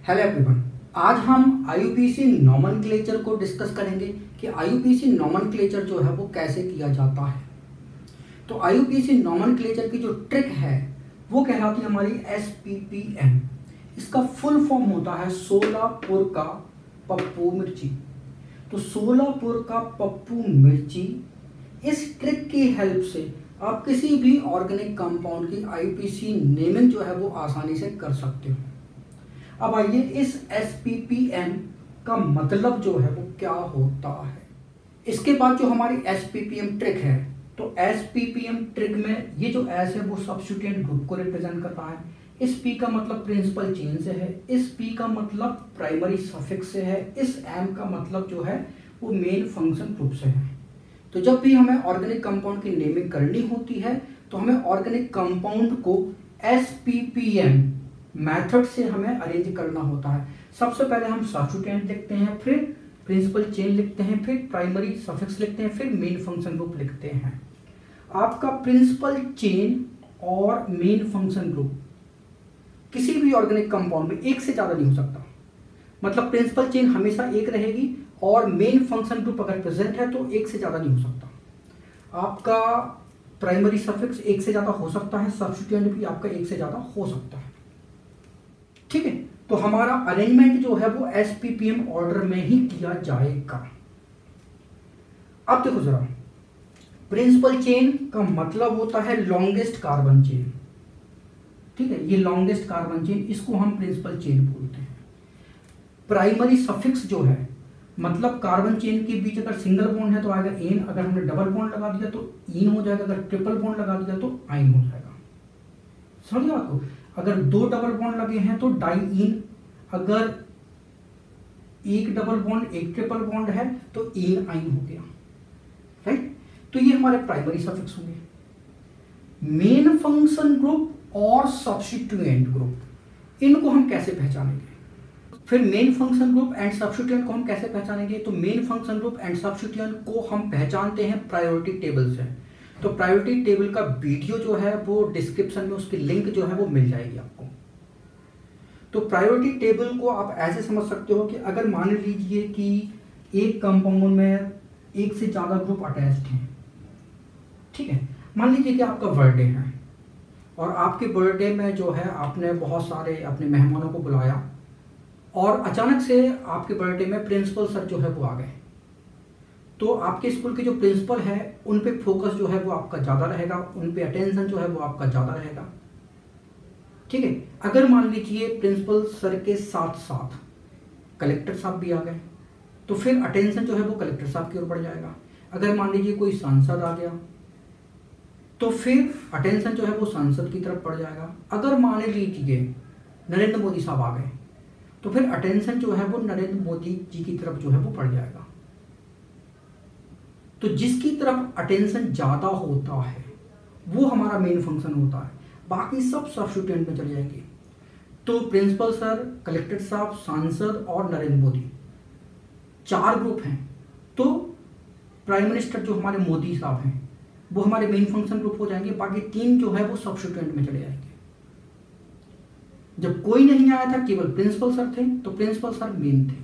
Hello everyone आज हम IUPAC नॉमन को डिस्कस करेंगे कि आईयूपीसी नॉमन जो है वो कैसे किया जाता है। तो आईयूपीसी नॉमन की जो ट्रिक है, वो कहलाती है हमारी एस पी पी एम इसका फुल फॉर्म होता है सोलापुर का पप्पू मिर्ची। तो सोलापुर का पप्पू मिर्ची, इस ट्रिक की हेल्प से आप किसी भी ऑर्गेनिक कंपाउंड की आईपीसी नेमिंग जो है वो आसानी से कर सकते हो। अब आइए इस एस पी पी एम का मतलब जो है वो क्या होता है? इसके बाद जो हमारी S P P M trick है तो S P P M trick में ये जो एस है वो सब्सिट्यूएंट ग्रुप को रिप्रेजेंट करता है। इस पी का मतलब प्रिंसिपल चेन से है, इस पी का मतलब प्राइमरी सफिक्स से है, इस एम का मतलब जो है वो मेन फ़ंक्शन ग्रुप से है। तो जब भी हमें ऑर्गेनिक कंपाउंड की नेमिंग करनी होती है तो हमें ऑर्गेनिक कंपाउंड को SPPM मेथड से हमें अरेंज करना होता है। सबसे पहले हम सब्सटीट्यूएंट लिखते हैं, फिर प्रिंसिपल चेन लिखते हैं, फिर प्राइमरी सफिक्स लिखते हैं, फिर मेन फ़ंक्शन ग्रुप लिखते हैं। आपका प्रिंसिपल चेन और मेन फ़ंक्शन ग्रुप किसी भी ऑर्गेनिक कंपाउंड में एक से ज़्यादा नहीं हो सकता। मतलब प्रिंसिपल चेन हमेशा एक रहेगी और मेन फ़ंक्शन ग्रुप अगर प्रेजेंट है तो एक से ज़्यादा नहीं हो सकता। आपका प्राइमरी सफिक्स एक से ज़्यादा हो सकता है सब्सटीट्यूएंट भी आपका एक से ज़्यादा हो सकता है। ठीक है? तो हमारा अरेंजमेंट जो है वो एस ऑर्डर में ही किया जाएगा। अब देखो जरा प्रिंसिपल चेन का मतलब होता है लॉन्गेस्ट कार्बन चेन ठीक है? ये लॉन्गेस्ट कार्बन चेन इसको हम प्रिंसिपल चेन बोलते हैं। प्राइमरी सफिक्स जो है मतलब कार्बन चेन के बीच अगर सिंगल बॉन्ड है तो आएगा एन अगर हमने डबल बॉन्ड लगा दिया तो इन हो जाएगा, अगर ट्रिपल बॉन्ड लगा दिया तो आइन हो जाएगा। समझ आपको अगर दो डबल बॉन्ड लगे हैं तो डाई इन अगर एक डबल बॉन्ड एक ट्रिपल बॉन्ड है तो इन आइन हो गया। राइट तो ये हमारे प्राइमरी सफिक्स होंगे। मेन फ़ंक्शन ग्रुप और सब्सिट्यूएंट ग्रुप इनको हम कैसे पहचानेंगे? फिर main function group and substituent को हम कैसे पहचानेंगे? तो main function group and substituent को हम पहचानते हैं प्रायोरिटी टेबल से। तो प्रायोरिटी टेबल का वीडियो जो है, वो डिस्क्रिप्शन में उसकी लिंक जो है, वो मिल जाएगी आपको। तो प्रायोरिटी टेबल को आप ऐसे समझ सकते हो कि अगर मान लीजिए कि एक कंपाउंड में एक से ज़्यादा ग्रुप अटैच्ड हैं, ठीक है? मान लीजिए कि आपका बर्थडे है और आपके बर्थडे में जो है, आपने बहुत सारे अपने मेहमानों को बुलाया और अचानक से आपके बर्थडे में प्रिंसिपल सर जो है, वो आ गए। तो आपके स्कूल के जो प्रिंसिपल है, उन पे फोकस जो है वो आपका ज़्यादा रहेगा, उन पे अटेंशन जो है वो आपका ज़्यादा रहेगा। ठीक है? अगर मान लीजिए प्रिंसिपल सर के साथ साथ कलेक्टर साहब भी आ गए तो फिर अटेंशन जो है वो कलेक्टर साहब की ओर बढ़ जाएगा। अगर मान लीजिए कोई सांसद आ गया तो फिर अटेंशन जो है वो सांसद की तरफ़ बढ़ जाएगा। अगर मान लीजिए नरेंद्र मोदी साहब आ गए तो फिर अटेंशन जो है वो नरेंद्र मोदी जी की तरफ़ जो है वो बढ़ जाएगा। तो जिसकी तरफ़ अटेंशन ज़्यादा होता है, वो हमारा मेन फ़ंक्शन होता है। बाकी सब सब्सिट्यूएंट में चले जाएँगे। तो प्रिंसिपल सर कलेक्टर साहब सांसद और नरेंद्र मोदी। चार ग्रुप हैं। तो प्राइम मिनिस्टर जो हमारे मोदी साहब हैं, वो हमारे मेन फ़ंक्शन ग्रुप हो जाएँगे। बाकी तीन जो है, वो सब्सिट्यूएंट में चले जाएँगे। जब कोई नहीं आया था, केवल प्रिंसिपल सर थे तो प्रिंसिपल सर मेन थे।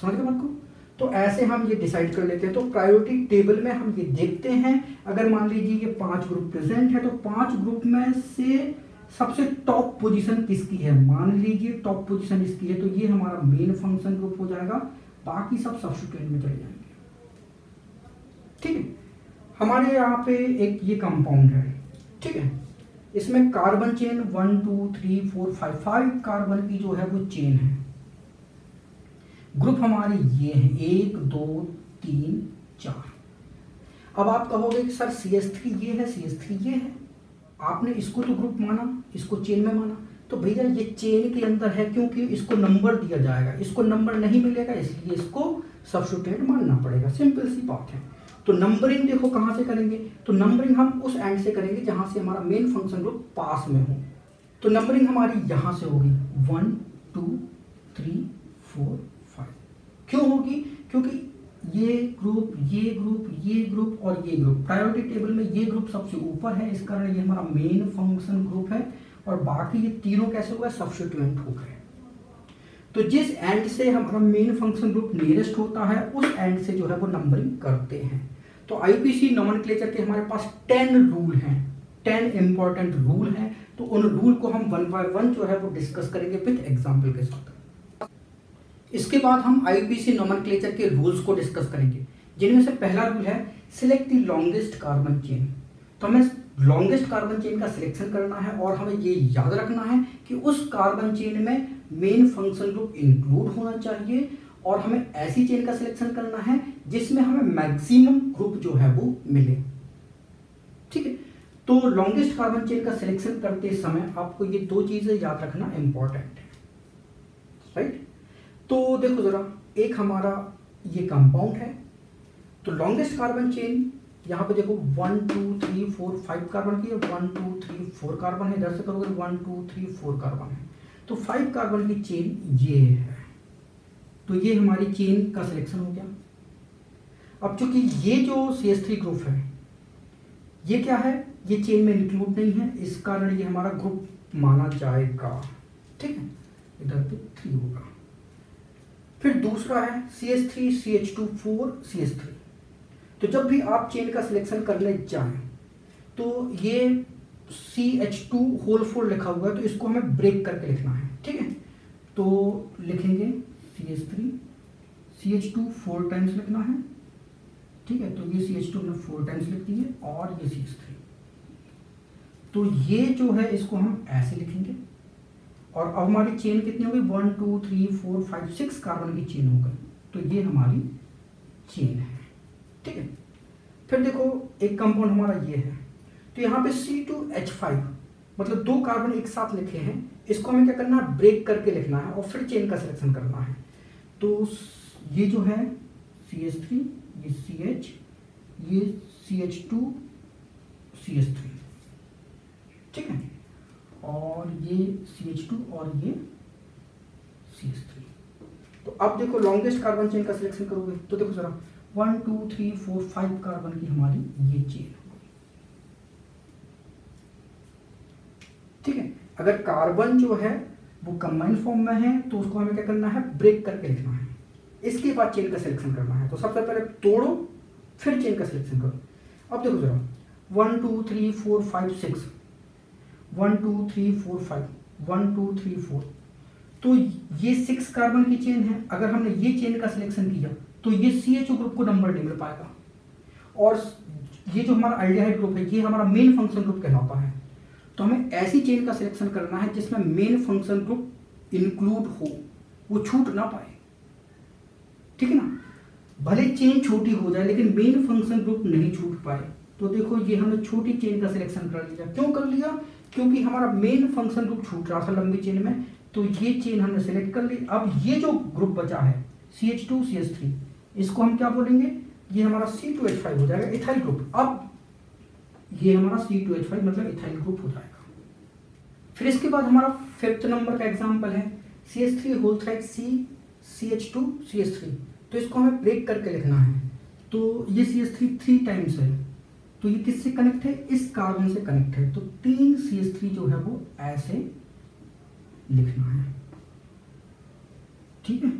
समझ गए बात को? तो ऐसे हम ये डिसाइड कर लेते हैं। तो प्रायोरिटी टेबल में हम ये देखते हैं। अगर मान लीजिए ये पाँच ग्रुप प्रेजेंट है तो पाँच ग्रुप में से सबसे टॉप पोजीशन किसकी है? मान लीजिए टॉप पोजीशन इसकी है तो ये हमारा मेन फ़ंक्शन ग्रुप हो जाएगा। बाकी सब सब्सिट्यूएंट में चले जाएँगे। ठीक है? हमारे यहाँ पे एक ये कंपाउंड है। ठीक है? इसमें carbon chain one two three four five five carbon की जो है वो चेन है। ग्रुप हमारे ये हैं, एक, दो, तीन, चार। अब आप कहोगे कि सर सी एस थ्री ये है सी एस थ्री ये है। आपने इसको तो ग्रुप माना, इसको चेन में माना। तो भैया, ये चेन के अंदर है क्योंकि इसको नंबर दिया जाएगा। इसको नंबर नहीं मिलेगा, इसलिए इसको सब्सटीट्यूट मानना पड़ेगा। सिंपल सी बात है। तो नंबरिंग देखो कहाँ से करेंगे? तो नंबरिंग हम उस एंड से करेंगे जहाँ से हमारा मेन फ़ंक्शन ग्रुप पास में हो। तो नंबरिंग हमारी यहाँ से होगी। वन टू थ्री फोर क्यों होगी? क्योंकि ये ग्रुप ये ग्रुप ये ग्रुप और ये ग्रुप प्रायोरिटी टेबल में ये ग्रुप सबसे ऊपर है, इस कारण ये हमारा मेन फ़ंक्शन ग्रुप है और बाकी ये तीनों कैसे हुआ सब्सिट्यूएंट हो गए। तो जिस एंड से हमारा मेन फ़ंक्शन ग्रुप नियरेस्ट होता है, उस एंड से जो है वो नंबरिंग करते हैं। तो आईपीसी नॉमन के हमारे पास टेन रूल हैं। टेन इंपॉर्टेंट रूल हैं। तो उन रूल को हम वन बाय वन जो है वो डिस्कस करेंगे विथ एग्ज़ाम्पल के साथ। इसके बाद हम आईपीसी नॉमन के रूल्स को डिस्कस करेंगे, जिनमें से पहला रूल है select the longest carbon chain तो हमें लॉन्गेस्ट कार्बन चेन का सिलेक्शन करना है और हमें ये याद रखना है कि उस कार्बन चेन में मेन फ़ंक्शन ग्रुप इंक्लूड होना चाहिए और हमें ऐसी चेन का सिलेक्शन करना है जिसमें हमें मैक्सिमम ग्रुप जो है वो मिले। ठीक है? तो लॉन्गेस्ट कार्बन चेन का सिलेक्शन करते समय आपको ये दो चीज़ें याद रखना इंपॉर्टेंट है। राइट तो देखो जरा, एक हमारा ये कंपाउंड है तो लॉन्गेस्ट कार्बन चेन यहाँ पे देखो one two three four five carbon की one two three four carbon है इधर से करोगे one two three four carbon है। तो फाइव कार्बन की चेन ये है। तो ये हमारी चेन का सिलेक्शन हो गया। अब चूँकि ये जो सी एस थ्री ग्रुप है, ये क्या है? ये चेन में इंक्लूड नहीं है, इस कारण ये हमारा ग्रुप माना जाएगा। ठीक है? इधर पे थ्री होगा। फिर दूसरा है C S three C H two four C S three तो जब भी आप चेन का सिलेक्शन करने जाएँ तो ये C H two whole four लिखा हुआ है तो इसको हमें ब्रेक करके लिखना है, ठीक है? तो लिखेंगे C H three C H two four times लिखना है, ठीक है? तो ये सी एच टू हमने फोर टाइम्स लिख दी है, और ये सी एच थ्री तो ये जो है, इसको हम ऐसे लिखेंगे। और अब हमारी चेन कितनी हो गई? One two three four five six carbon की चेन हो गई। तो ये हमारी चेन है। ठीक है? फिर देखो, एक कंपाउंड हमारा ये है। तो यहाँ पे सी टू एच फाइव मतलब दो कार्बन एक साथ लिखे हैं। इसको हमें क्या करना है? ब्रेक करके लिखना है और फिर चेन का सिलेक्शन करना है। तो ये जो है सी एच थ्री ये सी एच ये C H two C H three ठीक है? और ये सी एच टू और ये सी एच थ्री तो अब देखो लॉन्गेस्ट कार्बन चेन का सिलेक्शन करोगे तो देखो जरा। One two three four five carbon की हमारी ये चेन ठीक है? अगर कार्बन जो है वो कंबाइंड फॉर्म में है तो उसको हमें क्या करना है? ब्रेक करके लिखना है। इसके बाद चेन का सिलेक्शन करना है। तो सबसे पहले तोड़ो फिर चेन का सिलेक्शन करो। अब देखो जरा। One two three four five six one two three four five one two three four तो ये सिक्स कार्बन की चेन है। अगर हमने ये चेन का सिलेक्शन किया तो ये सी एच ओ ग्रुप को नंबर नहीं मिल पाएगा। और ये जो हमारा अल्डिहाइड ग्रुप है, ये हमारा मेन फ़ंक्शन ग्रुप कहलाता है। तो हमें ऐसी चेन का सिलेक्शन करना है, जिसमें मेन फ़ंक्शन ग्रुप इंक्लूड हो। वो छूट ना पाए। ठीक है ना? भले चेन छोटी हो जाए, लेकिन मेन फ़ंक्शन ग्रुप नहीं छूट पाए। तो देखो, ये हमने छोटी चेन का सिलेक्शन कर लिया। क्यों कर लिया? क्योंकि हमारा मेन फ़ंक्शन ग्रुप छूट रहा था लंबी चेन में तो ये चेन हमने सेलेक्ट कर ली। अब ये जो ग्रुप बचा है C H two C H three इसको हम क्या बोलेंगे? ये हमारा सी टू एच फाइव हो जाएगा इथाइल ग्रुप अब ये हमारा सी टू एच फाइव मतलब इथाइल ग्रुप हो जाएगा। फिर इसके बाद हमारा फिफ्थ नंबर का एग्ज़ाम्पल है C H three whole thrice C C H two C H three तो इसको हमें ब्रेक करके लिखना है। तो ये C H three three times है। तो ये किससे कनेक्ट है? इस कार्बन से कनेक्ट है। तो तीन सी एस थ्री जो है वो ऐसे लिखना है। ठीक है?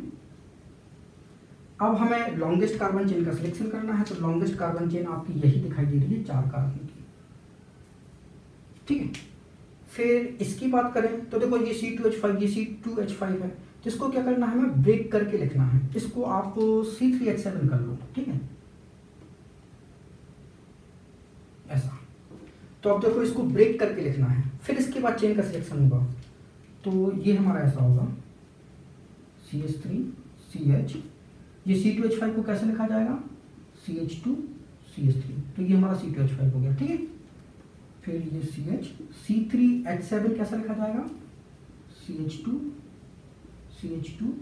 अब हमें लॉन्गेस्ट कार्बन चेन का सिलेक्शन करना है। तो लॉन्गेस्ट कार्बन चेन आपकी यही दिखाई दे रही है चार कार्बन की। ठीक है? फिर इसकी बात करें तो देखो ये सी टू एच फाइव ये सी टू एच फाइव है। इसको क्या करना है हमें ब्रेक करके लिखना है। इसको आप सी थ्री एच सेवन कर लो। ठीक है ऐसा तो अब देखो इसको ब्रेक करके लिखना है। फिर इसके बाद चेन का सिलेक्शन होगा। तो ये हमारा ऐसा होगा। C H three C H ये सी टू एच फाइव को कैसे लिखा जाएगा? C H two C H three तो ये हमारा सी टू एच फाइव हो गया, ठीक है? फिर ये C H C three H seven कैसे लिखा जाएगा? C H two C H two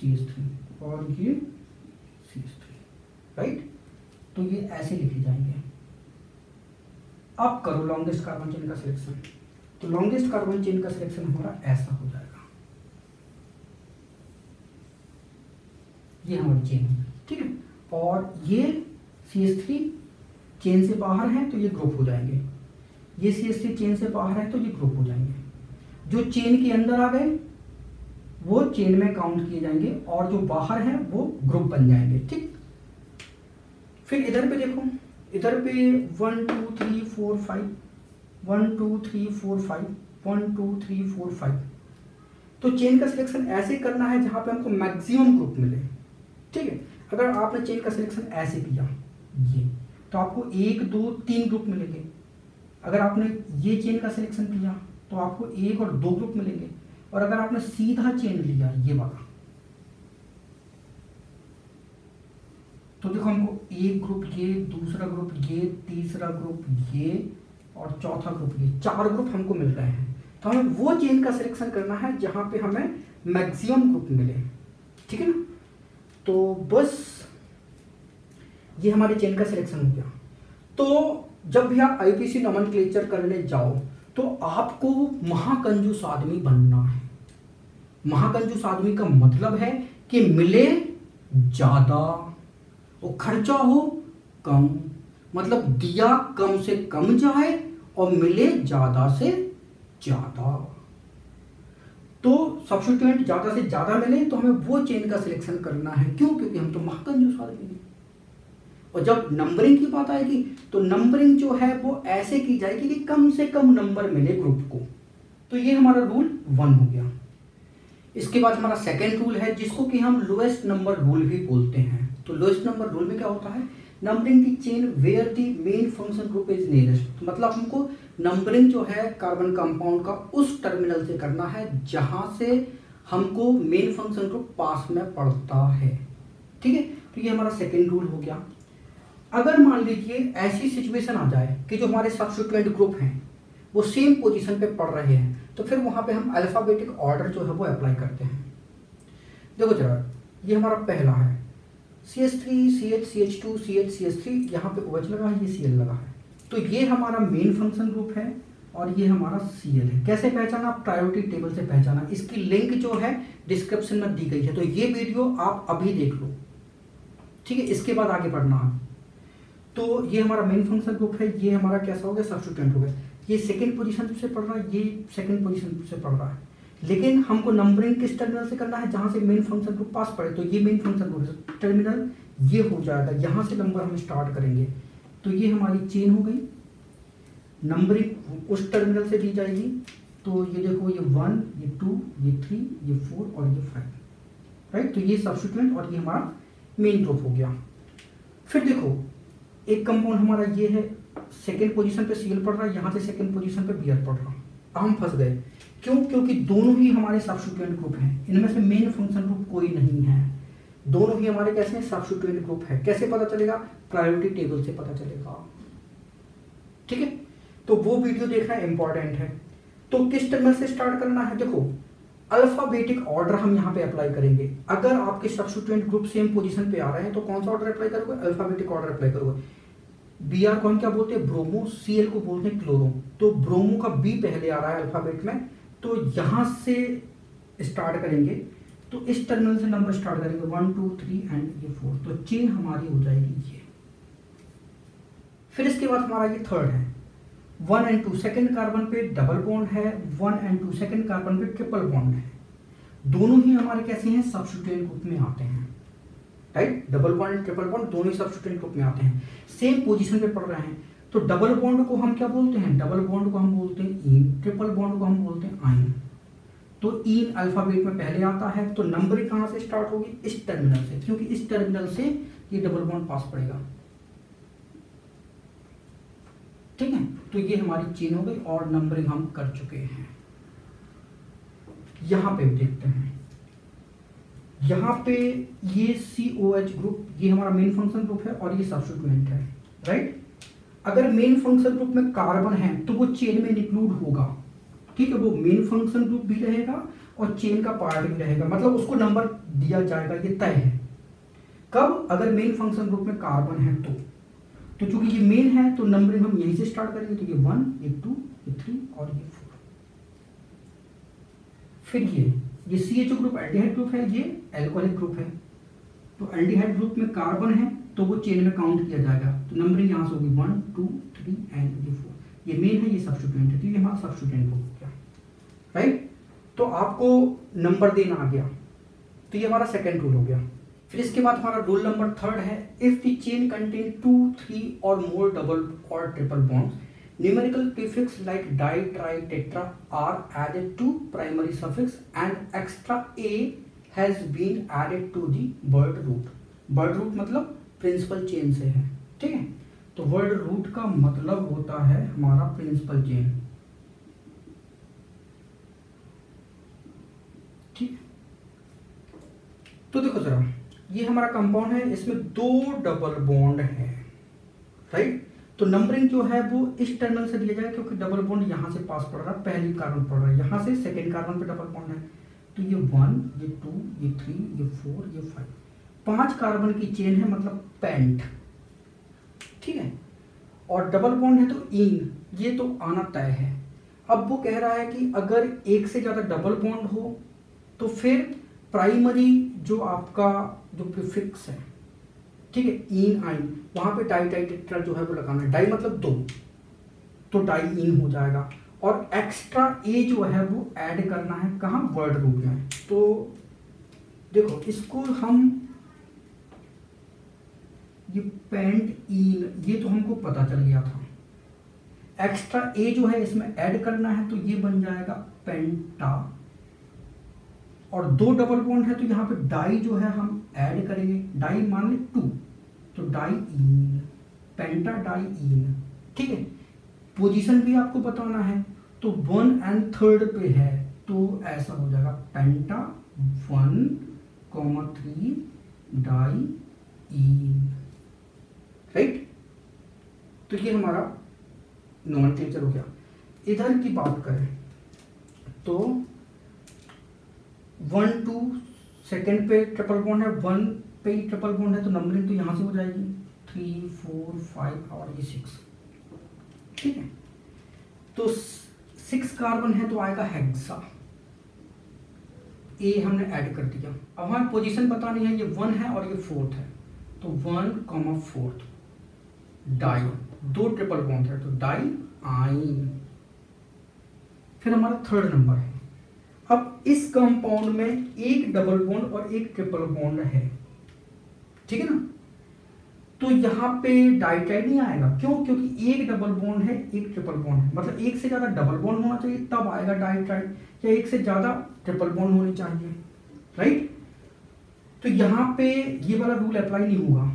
C H three और ये सी एच थ्री राइट तो ये ऐसे लिखे जाएँगे। अब करो लॉन्गेस्ट कार्बन चेन का सिलेक्शन तो लॉन्गेस्ट कार्बन चेन का सिलेक्शन हमारा ऐसा हो जाएगा। ये हमारी चेन है, ठीक है? और ये सी एस थ्री चेन से बाहर है तो ये ग्रुप हो जाएँगे। ये सी एस थ्री चेन से बाहर है तो ये ग्रुप हो जाएँगे। जो चेन के अंदर आ गए, वो चेन में काउंट किए जाएँगे और जो बाहर है, वो ग्रुप बन जाएँगे, ठीक? फिर इधर पे देखो। इधर पे one, two, three, four, five, one, two, three, four, five, one, two, three, four, five. तो चेन का सिलेक्शन ऐसे करना है जहाँ पे हमको मैक्सिमम ग्रुप मिले। ठीक है? अगर आपने चेन का सिलेक्शन ऐसे किया, ये तो आपको एक, दो, तीन ग्रुप मिलेंगे। अगर आपने ये चेन का सिलेक्शन किया तो आपको एक और दो ग्रुप मिलेंगे। और अगर आपने सीधा चेन लिया, ये वाला तो देखो हमको एक ग्रुप ये, दूसरा ग्रुप ये, तीसरा ग्रुप ये और चौथा ग्रुप ये, चार ग्रुप हमको मिल रहे हैं। तो हमें वो चेन का सिलेक्शन करना है जहाँ पे हमें मैक्सिमम ग्रुप मिले। ठीक है ना? तो बस ये हमारे चेन का सिलेक्शन हो गया। तो जब भी आप आईपीसी नमन करने जाओ तो आपको महाकंजूस आदमी बनना है। महाकंजूस आदमी का मतलब है कि मिले ज़्यादा। और खर्चा हो कम। मतलब दिया कम से कम जाए और मिले ज़्यादा से ज़्यादा। तो सब्सिट्यूएंट ज़्यादा से ज़्यादा मिले तो हमें वो चेन का सिलेक्शन करना है। क्यों? क्योंकि हम तो महाकंजूस आदमी हैं। और जब नंबरिंग की बात आएगी तो नंबरिंग जो है वो ऐसे की जाएगी कि कम से कम नंबर मिले ग्रुप को। तो ये हमारा रूल वन हो गया। इसके बाद हमारा सेकेंड रूल है, जिसको कि हम लोएस्ट नंबर रूल भी बोलते हैं। तो लोएस्ट नंबर रूल में क्या होता है? Numbering the chain where the main function group is nearest मतलब हमको नंबरिंग जो है कार्बन कंपाउंड का उस टर्मिनल से करना है जहाँ से हमको मेन फ़ंक्शन ग्रुप पास में पड़ता है। ठीक है? तो ये हमारा सेकेंड रूल हो गया। अगर मान लीजिए ऐसी सिचुएशन आ जाए कि जो हमारे सब्सिट्यूएंट ग्रुप हैं, वो सेम पोजीशन पे पढ़ रहे हैं तो फिर वहाँ पे हम अल्फ़ाबेटिक ऑर्डर जो है वो अप्लाई करते हैं। देखो जरा, ये हमारा पहला है। C H three C H C H two C H C H three यहाँ पे ओएच लगा है, ये सी एल लगा है। तो ये हमारा मेन फ़ंक्शन ग्रुप है और ये हमारा सी एल है। कैसे पहचाना? आप प्रायोरिटी टेबल से पहचाना। इसकी लिंक जो है डिस्क्रिप्शन में दी गई है। तो ये वीडियो आप अभी देख लो। ठीक है? इसके बाद आगे बढ़ना। है तो ये हमारा मेन फ़ंक्शन ग्रुप है। ये हमारा कैसा हो गया? सब्सटीट्यूएंट हो गया। ये सेकेंड पोजिशन से पढ़ रहा है, ये सेकेंड पोजीशन से पढ़ रहा है। लेकिन हमको नंबरिंग किस टर्मिनल से करना है? जहाँ से मेन फ़ंक्शन ग्रुप पास पड़े तो ये मेन फ़ंक्शन ग्रुप टर्मिनल ये हो जाएगा। यहाँ से नंबर हम स्टार्ट करेंगे। तो ये हमारी चेन हो गई। नंबरिंग उस टर्मिनल से दी जाएगी। तो ये देखो, ये वन ये टू ये थ्री ये फोर और ये फाइव राइट तो ये सब्सिट्यूएंट और ये हमारा मेन ग्रुप हो गया। फिर देखो, एक कंपाउंड हमारा ये है। सेकेंड पोजीशन पे सीएल पड़ रहा है। यहाँ से सेकेंड पोजीशन पे बियर पड़ रहा। हम फंस गए। क्यों? क्योंकि दोनों ही हमारे सब्सिट्यूएंट ग्रुप हैं। इनमें से मेन फ़ंक्शन ग्रुप कोई नहीं है। दोनों ही हमारे कैसे सब्सिट्यूएंट ग्रुप है। कैसे पता चलेगा? प्रायोरिटी टेबल से पता चलेगा। ठीक है? तो वो वीडियो देखना इंपॉर्टेंट है। तो किस टर्मिनल से स्टार्ट करना है? देखो अल्फाबेटिक ऑर्डर हम यहाँ पे अप्लाई करेंगे। अगर आपके सब्सिट्यूएंट ग्रुप सेम पोजीशन पे आ रहे हैं तो कौन सा ऑर्डर अप्लाई करोगे? अल्फाबेटिक ऑर्डर अप्लाई करोगे। बी आर को हम क्या बोलते हैं? ब्रोमो सी एल को बोलते हैं क्लोरो तो ब्रोमो का बी पहले आ रहा है अल्फ़ाबेट में। तो यहाँ से स्टार्ट करेंगे तो इस टर्मिनल से नंबर स्टार्ट करेंगे वन टू थ्री एंड ये फोर तो चेन हमारी हो जाएगी ये। फिर इसके बाद हमारा ये थर्ड है। One and two second carbon पे डबल बॉन्ड है one and two second carbon पे ट्रिपल बॉन्ड है। दोनों ही हमारे कैसे हैं? सब्सिट्यूएंट ग्रुप में आते हैं। Right double bond triple bond दोनों ही सब्सिट्यूएंट ग्रुप में आते हैं। सेम पोजीशन पे पड़ रहे हैं। तो डबल बॉन्ड को हम क्या बोलते हैं? डबल बॉन्ड को हम बोलते हैं इन ट्रिपल बॉन्ड को हम बोलते हैं आइन तो इन अल्फ़ाबेट में पहले आता है तो नंबरिंग कहाँ से स्टार्ट होगी? इस टर्मिनल से, क्योंकि इस टर्मिनल से ये डबल बॉन्ड पास पड़ेगा। ठीक है? तो ये हमारी चेन हो गई और नंबरिंग हम कर चुके हैं। यहाँ पे देखते हैं। यहाँ पे ये सी ओ एच ग्रुप ये हमारा मेन फ़ंक्शन ग्रुप है और ये सब्सिट्यूएंट है राइट अगर मेन फ़ंक्शन ग्रुप में कार्बन है तो वो चेन में इंक्लूड होगा। ठीक है, वो मेन फ़ंक्शन ग्रुप भी रहेगा और चेन का पार्ट भी रहेगा। मतलब उसको नंबर दिया जाएगा, ये तय है। कब? अगर मेन फ़ंक्शन ग्रुप में कार्बन है तो। तो चूँकि ये मेन है तो नंबरिंग हम यहीं से स्टार्ट करेंगे तो ये वन ये टू ये थ्री और ये फोर फिर ये ये C H group aldehyde group है, ये एल्कोहलिक ग्रुप है। तो एल्डिहाइड ग्रुप में कार्बन है तो वो चेन में काउंट किया जाएगा। तो नंबरिंग यहाँ से होगी वन टू थ्री एंड ये फोर ये मेन है, ये सब्सटीट्यूएंट है। तो ये हमारा सब्सटीट्यूएंट हो गया। राइट तो आपको नंबर देना आ गया। तो ये हमारा सेकेंड रूल हो गया। फिर इसके बाद हमारा रूल नंबर थर्ड है। If the chain contain two three or more double or triple bonds numerical prefix like di tri tetra are added to primary suffix and extra a has been added to the word root word root मतलब principal chain से है, ठीक है? तो word root का मतलब होता है हमारा प्रिंसिपल चेन। ठीक तो देखो जरा, ये हमारा कंपाउंड है, इसमें दो डबल बॉन्ड है, राइट? तो नंबरिंग जो है वो इस टर्मिनल से दिया जाएगा, क्योंकि डबल बॉन्ड यहाँ से पास पड़ रहा है, पहली कार्बन पड़ रहा है। यहाँ से सेकेंड कार्बन पे डबल बॉन्ड है। तो ये वन, ये टू, ये थ्री, ये फोर, ये फाइव। पाँच कार्बन की चेन है मतलब पेंट। ठीक है? और डबल बॉन्ड है तो इन ये तो आना तय है। अब वो कह रहा है कि अगर एक से ज़्यादा डबल बॉन्ड हो तो फिर प्राइमरी जो आपका, जो प्रिफिक्स है, ठीक है इन आइन, वहाँ पे डाई डाई, टेट्रा जो है वो लगाना है। डाई मतलब दो। तो डाई इन हो जाएगा। और एक्स्ट्रा ए जो है वो ऐड करना है। कहा? वर्ड रूप में। तो देखो, इसको हम ये पेंट इन ये तो हमको पता चल गया था। एक्स्ट्रा ए जो है, इसमें ऐड करना है तो ये बन जाएगा पेंटा और दो डबल बॉन्ड है तो यहाँ पे डाई जो है, हम ऐड करेंगे। डाई मान ले टू तो di ene penta di ene ठीक है? पोजीशन भी आपको बताना है तो वन एंड थर्ड पे है तो ऐसा हो जाएगा penta one comma three di ene right? तो ये हमारा नॉन क्लेचर हो गया। इधर की बात करें तो वन टू सेकेंड पे ट्रिपल बॉन्ड है वन पे ही ट्रिपल बॉन्ड है तो नंबरिंग तो यहाँ से हो जाएगी। थ्री फोर फाइव और ये सिक्स ठीक है? तो सिक्स कार्बन है तो आएगा हेक्सा ए हमने ऐड कर दिया। अब हमें पोजीशन बतानी है, ये वन है और ये फोर्थ है। तो वन कॉमा फोर्थ डाई दो ट्रिपल बॉन्ड है तो डाई आइन फिर हमारा थर्ड नंबर है। अब इस कंपाउंड में एक डबल बॉन्ड और एक ट्रिपल बॉन्ड है। ठीक है ना? तो यहाँ पे डाइटाइड नहीं आएगा? क्यों? क्योंकि एक डबल बॉन्ड है, एक ट्रिपल बॉन्ड है। मतलब एक से ज़्यादा डबल बॉन्ड होना चाहिए, तब आएगा डाइटाइड या एक से ज़्यादा ट्रिपल बॉन्ड होनी चाहिए। राइट तो यहाँ पे ये वाला रूल अप्लाई नहीं होगा।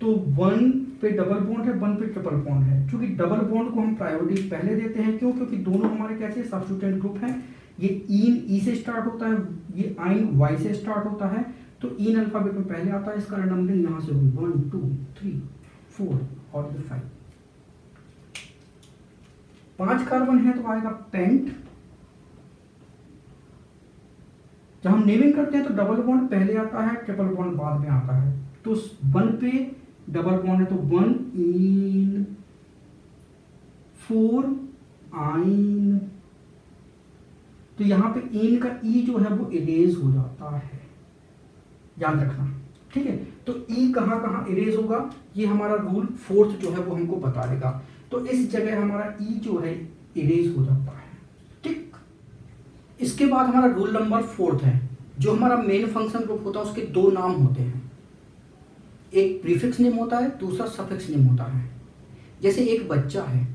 तो वन पे डबल बॉन्ड है वन पे ट्रिपल बॉन्ड है। क्योंकि डबल बॉन्ड को हम प्रायोरिटी पहले देते हैं, क्यों? क्योंकि दोनों हमारे कैसे सब्सटीट्यूएंट ग्रुप हैं। ये इन, ई से स्टार्ट होता है, ये आइन वाई से स्टार्ट होता है। तो इन अल्फ़ाबेट में पहले आता है, इसका नंबरिंग यहाँ से होगी। वन टू थ्री फोर और ये फाइव पाँच कार्बन है तो आएगा पेंट जब हम नेमिंग करते हैं तो डबल बॉन्ड पहले आता है ट्रिपल बॉन्ड बाद में आता है। तो वन पे डबल बॉन्ड है तो वन इन फोर आइन। तो यहाँ पे इन का ई जो है वो इरेज हो जाता है। याद रखना, ठीक है? तो ई कहाँ कहाँ इरेज होगा? ये हमारा रूल फोर्थ जो है वो हमको बता देगा। तो इस जगह हमारा ई जो है इरेज हो जाता है, ठीक? इसके बाद हमारा रूल नंबर फोर्थ है। जो हमारा मेन फ़ंक्शन ग्रुप होता है, उसके दो नाम होते हैं। एक प्रीफिक्स नेम होता है, दूसरा सफिक्स नेम होता है। जैसे एक बच्चा है,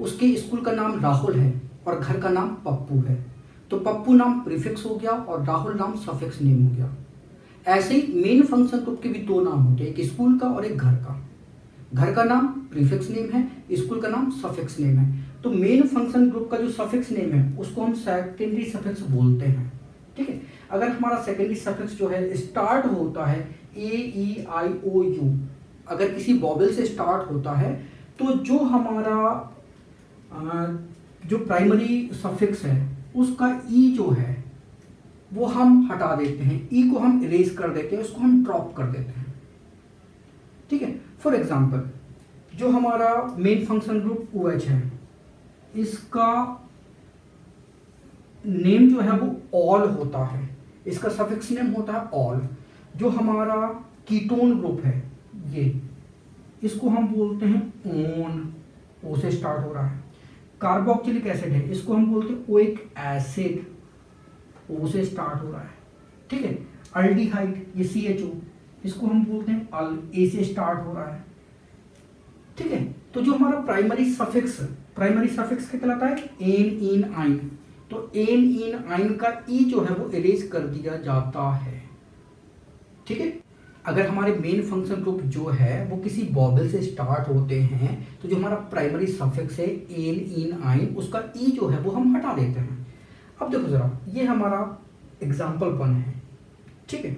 उसके स्कूल का नाम राहुल है और घर का नाम पप्पू है। तो पप्पू नाम प्रीफिक्स हो गया और राहुल नाम सफिक्स नेम हो गया। ऐसे ही मेन फ़ंक्शन ग्रुप के भी दो नाम होते हैं, एक स्कूल का और एक घर का। घर का नाम प्रीफिक्स नेम है, स्कूल का नाम सफिक्स नेम है। तो मेन फ़ंक्शन ग्रुप का जो सफिक्स नेम है, उसको हम सेकेंडरी सफिक्स बोलते हैं। ठीक है? अगर हमारा सेकेंडरी सफिक्स जो है स्टार्ट होता है ए ई आई ओ यू अगर किसी बॉबल से स्टार्ट होता है तो जो हमारा जो प्राइमरी सफिक्स है, उसका ई जो है, वो हम हटा देते हैं। ई को हम इरेज कर देते हैं, उसको हम ड्रॉप कर देते हैं। ठीक है? फॉर एग्ज़ाम्पल जो हमारा main function group O H है, इसका नेम जो है वो ऑल होता है। इसका सफिक्स नेम होता है ऑल जो हमारा कीटोन ग्रुप है, ये। इसको हम बोलते हैं ओन, ओ से स्टार्ट हो रहा है। कार्बोक्सिलिक एसिड है, इसको हम बोलते हैं ओइक एसिड ओ से स्टार्ट हो रहा है। ठीक है? अल्डिहाइड ये सी एच ओ इसको हम बोलते हैं अल ए से स्टार्ट हो रहा है। ठीक है? तो जो हमारा प्राइमरी सफिक्स प्राइमरी सफिक्स क्या कहलाता है एन इन आइन तो एन इन आइन का ई जो है वो इरेज कर दिया जाता है। ठीक है? अगर हमारे मेन फ़ंक्शन ग्रुप जो है, वो किसी बॉबल से स्टार्ट होते हैं तो जो हमारा प्राइमरी सफिक्स है एन इन आइन उसका ई जो है, वो हम हटा देते हैं। अब देखो जरा, ये हमारा एग्ज़ाम्पल वन है। ठीक है?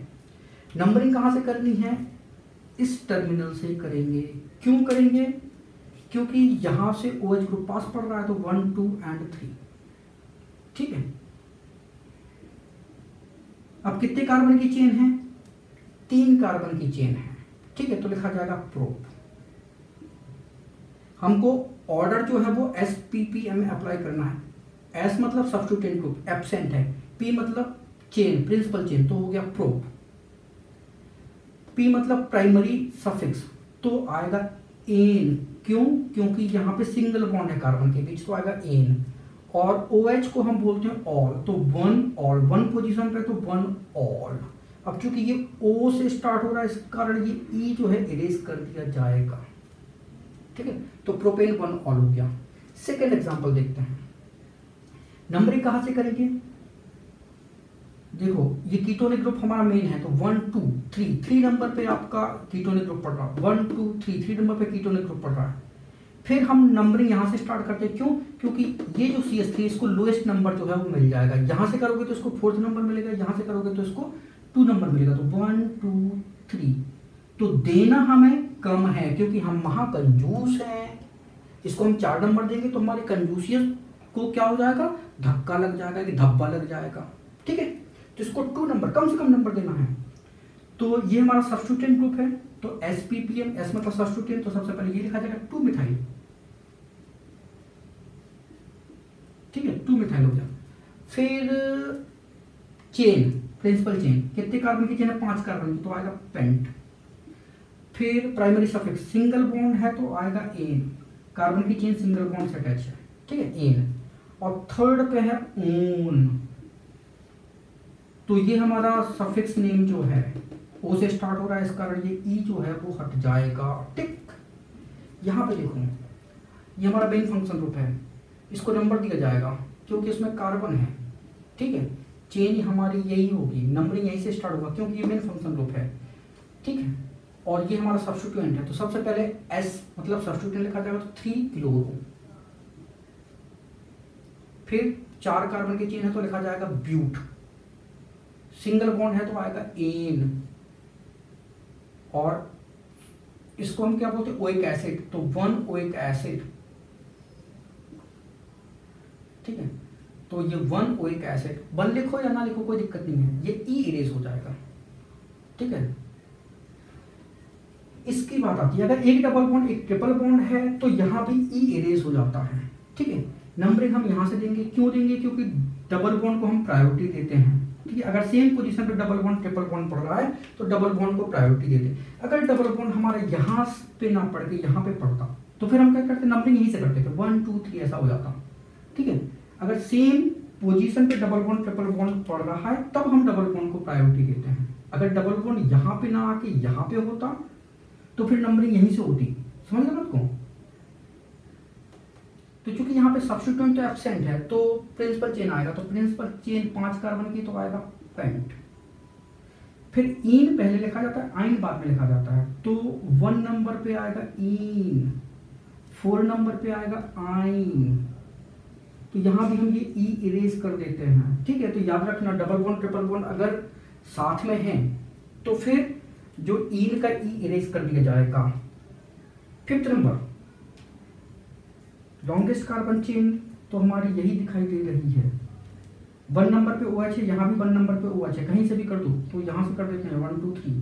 नंबरिंग कहाँ से करनी है? इस टर्मिनल से करेंगे। क्यों करेंगे? क्योंकि यहाँ से ओ एच ग्रुप पास पड़ रहा है तो वन टू एंड थ्री ठीक है? अब कितने कार्बन की चेन है? तीन कार्बन की चेन है। ठीक है तो लिखा जाएगा प्रोप हमको ऑर्डर जो है वो S P P M apply करना है। एस मतलब सब्सटीट्यूटेंट ग्रुप एबसेंट है। पी मतलब चेन प्रिंसिपल चेन तो हो गया प्रोप पी मतलब प्राइमरी सफिक्स तो आएगा एन क्यों? क्योंकि यहाँ पे सिंगल बॉन्ड है कार्बन के बीच तो आएगा एन और ओ OH को हम बोलते हैं ऑल तो वन ऑल वन पोजीशन पे तो वन ऑल अब चूँकि ये ओ से स्टार्ट हो रहा है, इस कारण ये ई e जो है इरेज कर दिया जाएगा। ठीक है? तो प्रोपेन वन ऑल हो गया। सेकेंड एग्ज़ाम्पल देखते हैं। नंबरिंग कहाँ से करेंगे? देखो, ये कीटोनिक ग्रुप हमारा मेन है तो one two three three number पे आपका कीटोनिक ग्रुप पड़ रहा है। One two three three number पे कीटोनिक ग्रुप पड़ रहा है। फिर हम नंबरिंग यहाँ से स्टार्ट करते हैं। क्यों? क्योंकि ये जो सी एस थ्री इसको लोएस्ट नंबर जो है वो मिल जाएगा। यहाँ से करोगे तो इसको फोर्थ नंबर मिलेगा, यहाँ से करोगे तो इसको टू नंबर मिलेगा तो वन, टू, थ्री। तो देना हमें कम है, क्योंकि हम महाकंजूस हैं। इसको हम चार नंबर देंगे तो हमारी कंजूसियत को क्या हो जाएगा? धक्का लग जाएगा, कि धब्बा लग जाएगा। ठीक है? तो इसको टू नंबर, कम से कम नंबर देना है। तो ये हमारा सब्सटीट्यूटेंट ग्रुप है तो S P P M S मतलब सब्सटीट्यूटेंट तो सबसे पहले ये लिखा जाएगा, टू मिथाइल ठीक है? टू मिथाइल हो गया। फिर चेन प्रिंसिपल चेन कितने कार्बन की चेन है? पाँच कार्बन की तो आएगा पेंट फिर प्राइमरी सफिक्स सिंगल बॉन्ड है तो आएगा एन कार्बन की चेन सिंगल बॉन्ड से अटैच है, ठीक है? एन और थर्ड पे है ओन तो ये हमारा सफिक्स नेम जो है ओ से स्टार्ट हो रहा है इस कारण ये ई e जो है वो हट जाएगा टिक यहाँ पे देखो, ये हमारा मेन फ़ंक्शन रूप है। इसको नंबर दिया जाएगा, क्योंकि इसमें कार्बन है, ठीक है? चेंज हमारी यही होगी, नंबरिंग यहीं से स्टार्ट होगा, क्योंकि ये मेन फ़ंक्शन ग्रुप है, ठीक है? और ये हमारा सब्सटीट्यूएंट है तो सबसे पहले एस मतलब सब्सटीट्यूएंट लिखा जाएगा तो थ्री क्लोरो फिर चार कार्बन की चेन है तो लिखा जाएगा ब्यूट सिंगल बॉन्ड है तो आएगा एन और इसको हम क्या बोलते हैं? ओइक एसिड तो वन ओइक एसिड ठीक है? तो ये वन ओइक एसिड वन लिखो या ना लिखो, कोई दिक्कत नहीं है। ये ई e इरेज हो जाएगा। ठीक है? इसकी बात आती है, अगर एक डबल बॉन्ड एक ट्रिपल बॉन्ड है तो यहाँ भी ई e इरेज हो जाता है। ठीक है? नंबरिंग हम यहाँ से देंगे। क्यों देंगे? क्योंकि डबल बॉन्ड को हम प्रायोरिटी देते हैं। ठीक है? अगर सेम पोजीशन पे डबल बॉन्ड ट्रिपल बॉन्ड पड़ रहा है तो डबल बॉन्ड को प्रायोरिटी देते अगर डबल बॉन्ड हमारे यहाँ पे ना पड़ के यहाँ पे पड़ता तो फिर हम क्या करते नंबरिंग यहीं से करते थे वन टू थ्री ऐसा हो जाता। ठीक है? अगर सेम पोजीशन पे डबल बॉन्ड ट्रिपल बॉन्ड पड़ रहा है, तब हम डबल बॉन्ड को प्रायोरिटी देते हैं। अगर डबल बॉन्ड यहाँ पे ना आके यहाँ पे होता तो फिर नंबरिंग यहीं से होती। समझ गए को? तो चूँकि यहाँ पे सब्सिट्यूएंट तो एबसेंट है तो प्रिंसिपल चेन आएगा तो प्रिंसिपल चेन पाँच कार्बन की तो आएगा पेंट फिर इन पहले लिखा जाता है, आइन बाद में लिखा जाता है। तो वन नंबर पे आएगा इन फोर नंबर पे आएगा आइन। तो यहाँ भी हम ये ई e इरेज कर देते हैं। ठीक है तो याद रखना डबल वन ट्रिपल वन अगर साथ में है तो फिर जो इन का ई e इरेज कर दिया जाएगा। Fifth number longest carbon chain तो हमारी यही दिखाई दे रही है। वन नंबर पे ओ है, यहाँ भी वन नंबर पे ओ OH है। कहीं से भी कर दो तो यहाँ से कर देते हैं। वन टू थ्री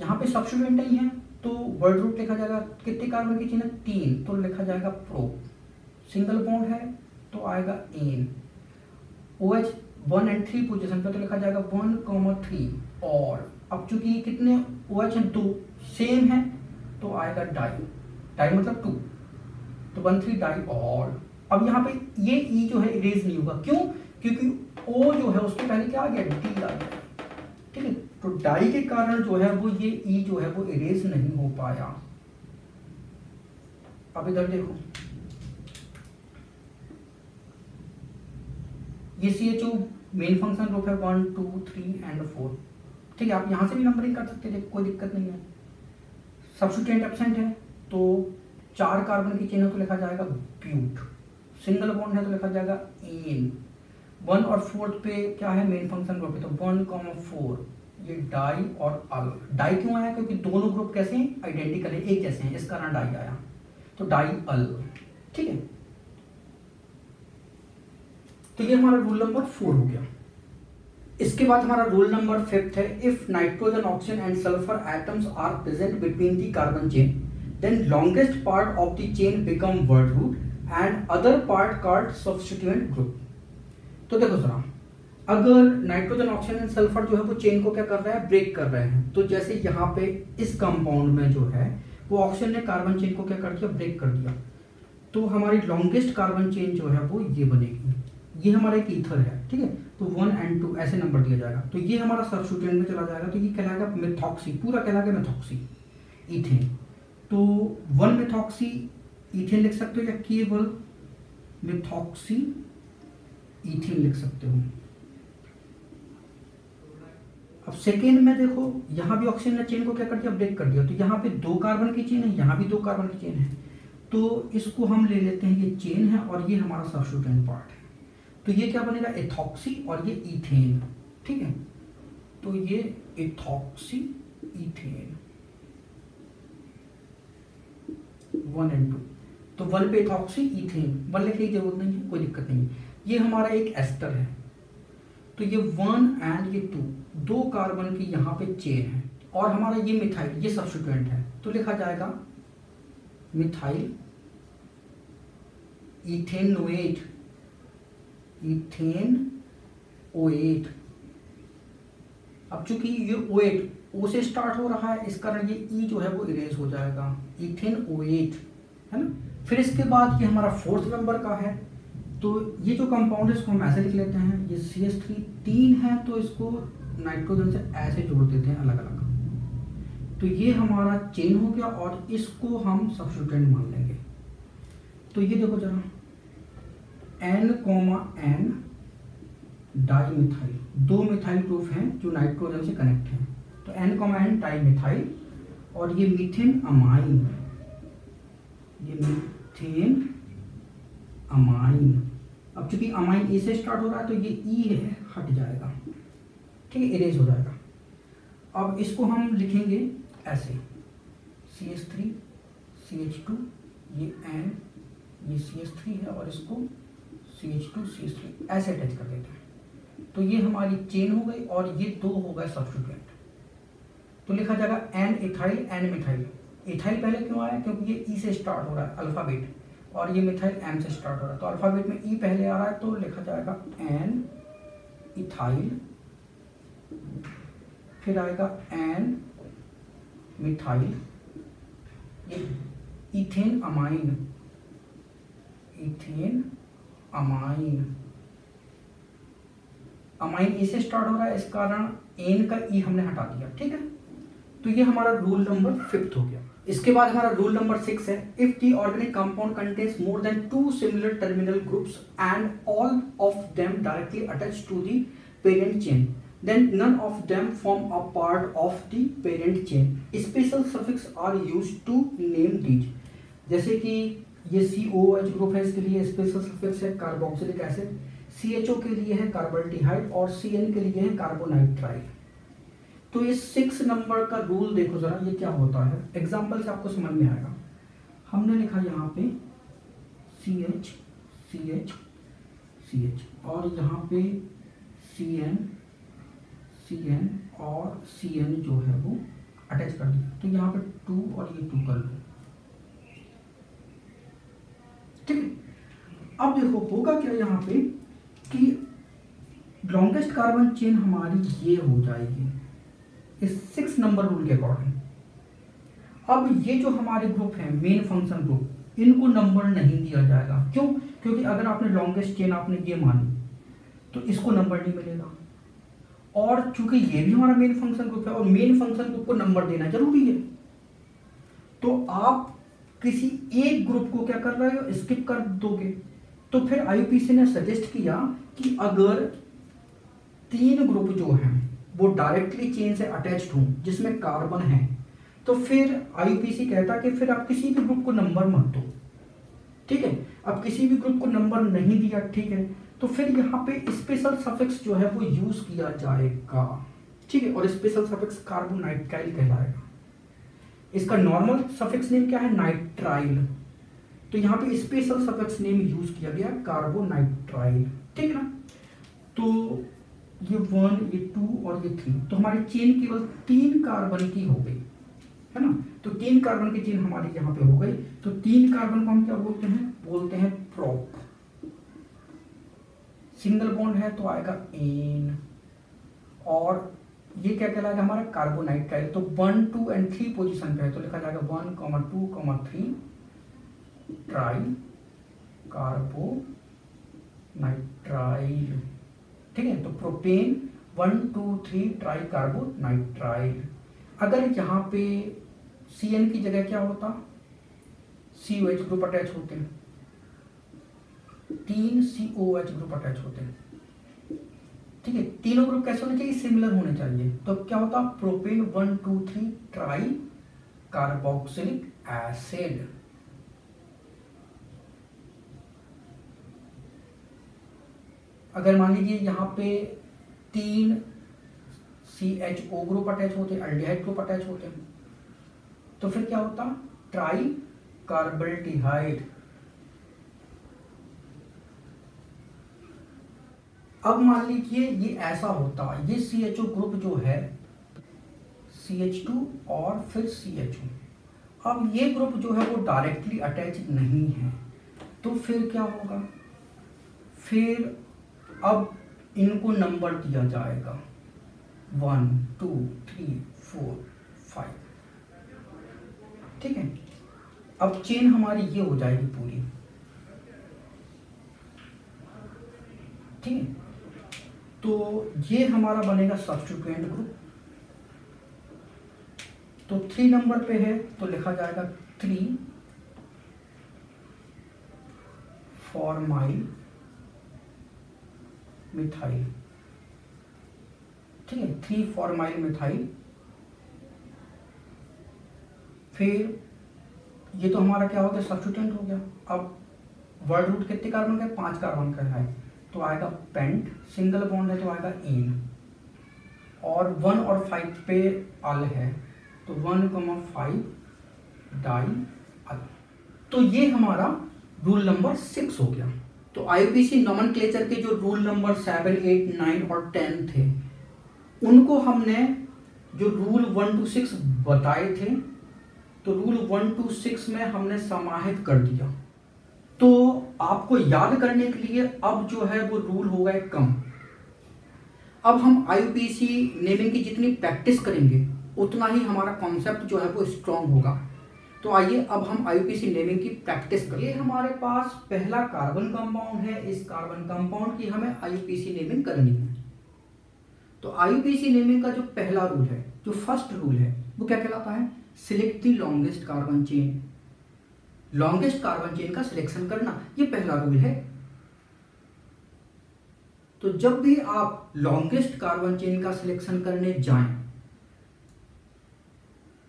यहाँ पे सब्सिट्यूएंट नहीं है तो वर्ड रूट लिखा जाएगा। कितने कार्बन की चेन है तीन। तो लिखा जाएगा प्रो सिंगल बॉन्ड है तो आएगा N O H one and three position पे तो लिखा जाएगा वन कॉमर थ्री और अब चूँकि कितने ओ एच हैं दो सेम है तो आएगा डाई डाई मतलब टू तो वन थ्री डाई ऑल अब यहाँ पे ये ई e जो है इरेज नहीं होगा. क्यों? क्योंकि ओ जो है उसके पहले क्या आ गया? डी आ गया. ठीक है? तो डाई के कारण जो है वो ये ई e जो है वो इरेज नहीं हो पाया. अब इधर देखो. ये C H O main function group है one two three and four ठीक है, आप यहाँ से भी नंबरिंग कर सकते हैं, कोई दिक्कत नहीं है। सब्सिटेंट एबसेंट है तो चार कार्बन की चेन है तो लिखा जाएगा ब्यूट सिंगल बॉन्ड है तो लिखा जाएगा एन वन और फोर्थ पे क्या है मेन फ़ंक्शन ग्रुप है तो वन कॉम फोर ये डाई और अल डाई क्यों आया? क्योंकि दोनों ग्रुप कैसे हैं? आइडेंटिकल है, एक जैसे हैं इस कारण डाई आया। तो डाई अल ठीक है? तो ये हमारा रूल नंबर फोर हो गया। इसके बाद हमारा रूल नंबर फिफ्थ है if nitrogen oxygen and sulphur atoms are present between the carbon chain then longest part of the chain become word root and other part card substituent group तो देखो जरा, अगर नाइट्रोजन ऑक्सीजन एंड सल्फ़र जो है वो chain को क्या कर रहा है? ब्रेक कर रहे हैं। तो जैसे यहाँ पे इस कंपाउंड में जो है, वो ऑक्सीजन ने कार्बन चेन को क्या कर दिया? ब्रेक कर दिया। तो हमारी लॉन्गेस्ट कार्बन चेन जो है वो ये बनेगी। ये हमारा एक ईथर है, ठीक है? तो वन एंड टू ऐसे नंबर दिया जाएगा। तो ये हमारा सबस्टिट्यूएंट में चला जाएगा तो ये कहलाएगा मेथॉक्सी पूरा कहलाएगा मेथॉक्सी इथेन तो वन मेथॉक्सी इथेन लिख सकते हो या केवल मिथॉक्सी इथेन लिख सकते हो? अब सेकेंड में देखो, यहाँ भी ऑक्सीजन ने चेन को क्या कर दिया? ब्रेक कर दिया। तो यहाँ पे दो कार्बन की चेन है, यहाँ भी दो कार्बन की चेन है। तो इसको हम ले लेते हैं, ये चेन है और ये हमारा सबस्टिट्यूएंट पार्ट है। तो ये क्या बनेगा? एथॉक्सी और ये इथेन ठीक है? तो ये ethoxy ethane one and two तो वन पे इथॉक्सी इथेन वन लिखने की ज़रूरत नहीं है, कोई दिक्कत नहीं ये हमारा एक एस्टर है। तो ये वन एंड ये टू दो कार्बन की यहाँ पे चेन है। और हमारा ये मिथाइल ये सब्सिट्यूएंट है। तो लिखा जाएगा मिथाइल इथेन इथेन ओएट। अब चूँकि ये ओएट, ओ से स्टार्ट हो रहा है, इस कारण ये ई जो है वो इरेज हो जाएगा। इथेन ओएट, है ना? फिर इसके बाद ये हमारा फोर्थ नंबर का है। तो ये जो कंपाउंड है, इसको हम ऐसे लिख लेते हैं। ये सी एस थ्री तीन है तो इसको नाइट्रोजन से ऐसे जोड़ देते हैं अलग अलग तो ये हमारा चेन हो गया और इसको हम सब्सिट्यूएंट मान लेंगे। तो ये देखो जरा। N comma N di methyl दो मिथाइल ग्रुप हैं जो नाइट्रोजन से कनेक्ट हैं। तो N comma N di methyl और ये मीथेन अमाइन ये मीथेन अमाइन अब चूँकि अमाइन ए से स्टार्ट हो रहा है तो ये ई e है, हट जाएगा। ठीक है इरेज हो जाएगा। अब इसको हम लिखेंगे ऐसे। C S three C H two ये एन ये सी एस थ्री है और इसको C H two C S three ऐसे अटैच कर देते हैं। तो ये हमारी चेन हो गई और ये दो हो गए सब्सटीट्यूएंट तो लिखा जाएगा N ethyl N methyl ethyl पहले क्यों आया? क्योंकि ये ई e से स्टार्ट हो रहा है अल्फ़ाबेट और ये मिथाइल एम से स्टार्ट हो रहा है। तो अल्फ़ाबेट में ई e पहले आ रहा है तो लिखा जाएगा एन इथाइल फिर आएगा N methyl ethane amine ethane amine. Amine E से स्टार्ट हो रहा है, इस कारण एन का ई हमने हटा दिया, ठीक है? तो ये हमारा रूल नंबर फिफ्थ हो गया। इसके बाद हमारा रूल नंबर सिक्स है if the organic compound contains more than two similar terminal groups and all of them directly attach to the parent chain then none of them form a part of the parent chain. Special suffix are used to name these जैसे कि ये सी O H group है, इसके लिए special suffix है carboxylic acid C H O के लिए है कार्बोल्टीहाइड और सी एन के लिए है कार्बोनाइट्राइड तो ये सिक्स नंबर का रूल देखो जरा, ये क्या होता है? एग्ज़ाम्पल से आपको समझ में आएगा। हमने लिखा यहाँ पे C H C H C H और यहाँ पे सी एन सी एन और सी एन जो है वो अटैच कर दिया। तो यहाँ पे टू और ये टू कर लो ठीक अब देखो, होगा क्या यहाँ पे कि लॉन्गेस्ट कार्बन चेन हमारी ये हो जाएगी। इस सिक्स नंबर रूल के अकॉर्डिंग अब ये जो हमारे ग्रुप है मेन फ़ंक्शन ग्रुप इनको नंबर नहीं दिया जाएगा। क्यों? क्योंकि अगर आपने लॉन्गेस्ट चेन आपने ये मानी तो इसको नंबर नहीं मिलेगा। और चूँकि ये भी हमारा मेन फ़ंक्शन ग्रुप है, और मेन फ़ंक्शन ग्रुप को नंबर देना ज़रूरी है तो आप किसी एक ग्रुप को क्या कर रहे हो? स्किप कर दोगे। तो फिर आईपीसी ने सजेस्ट किया कि अगर तीन ग्रुप जो हैं, वो डायरेक्टली चेन से अटैच्ड हों, जिसमें कार्बन है तो फिर आईपीसी कहता कि फिर आप किसी भी ग्रुप को नंबर मत दो। ठीक है? अब किसी भी ग्रुप को नंबर नहीं दिया, ठीक है? तो फिर यहाँ पे स्पेशल सफिक्स जो है, वो यूज़ किया जाएगा। ठीक है? और स्पेशल सफिक्स कार्बोनाइट्राइल कहलाएगा। इसका नॉर्मल सफिक्स नेम क्या है? नाइट्राइल तो यहाँ पे स्पेशल सफिक्स नेम यूज़ किया गया कार्बोनाइट्राइल ठीक है ना? तो ये वन ये टू और ये थ्री तो हमारी चेन केवल तीन कार्बन की हो गई, है ना? तो तीन कार्बन की चेन हमारी यहाँ पे हो गई। तो तीन कार्बन को हम क्या बोलते हैं? बोलते हैं प्रोप सिंगल बॉन्ड है तो आएगा एन. और ये क्या कहलाएगा हमारा? कार्बोनाइट्राइल तो one two and three position पे है तो लिखा जाएगा one comma two comma three tri carbonitrile ठीक है? तो propane one two three tri carbonitrile अगर यहाँ पे सी एन की जगह क्या होता? C O H group attach होते हैं। तीन C O H group attach होते हैं। ठीक है, तीनों ग्रुप कैसे होने चाहिए? सिमिलर होने चाहिए। तो क्या होता propane one two three tri carboxylic acid अगर मान लीजिए यहाँ पे तीन C H O group attach होते अल्डिहाइड ग्रुप अटैच होते तो फिर क्या होता? ट्राई कार्बल्टिहाइड अब मान लीजिए ये ऐसा होता, ये सी एच ओ ग्रुप जो है सी एच टू और फिर सी एच ओ अब ये ग्रुप जो है वो डायरेक्टली अटैच नहीं है तो फिर क्या होगा? फिर अब इनको नंबर दिया जाएगा। One two three four five ठीक है? अब चेन हमारी ये हो जाएगी पूरी। ठीक है? तो ये हमारा बनेगा सब्सटीट्यूएंट ग्रुप तो थ्री नंबर पे है तो लिखा जाएगा थ्री फॉर्माइल मिथाइल ठीक है थ्री फॉर्माइल मिथाइल फिर ये तो हमारा क्या हो गया सब्सटीट्यूएंट हो गया. अब वर्ड रूट कितने कार्बन का पाँच कार्बन का है। तो आएगा पेंट सिंगल बॉन्ड है तो आएगा इन और वन और फाइव पे अल है तो वन कमा फाइव डाई अल तो ये हमारा रूल नंबर सिक्स हो गया. तो आईपीसी नॉमन के जो rule number seven eight nine और टेन थे, उनको हमने जो रूल वन टू सिक्स बताए थे तो रूल वन टू सिक्स में हमने समाहित कर दिया. तो आपको याद करने के लिए अब जो है वो रूल हो गए कम। अब हम आईपीसी नेमिंग की जितनी प्रैक्टिस करेंगे, उतना ही हमारा कॉन्सेप्ट जो है वो स्ट्रांग होगा। तो आइए अब हम आईपीसी नेमिंग की प्रैक्टिस करें। ये हमारे पास पहला कार्बन कंपाउंड है। इस कार्बन कंपाउंड की हमें आईपीसी नेमिंग करनी है। तो आईपीसी नेमिंग का जो पहला रूल है, जो फ़र्स्ट रूल है, वो क्या कहलाता है? Select the longest carbon chain longest carbon chain का सिलेक्शन करना, ये पहला रूल है। तो जब भी आप लॉन्गेस्ट कार्बन चेन का सिलेक्शन करने जाएँ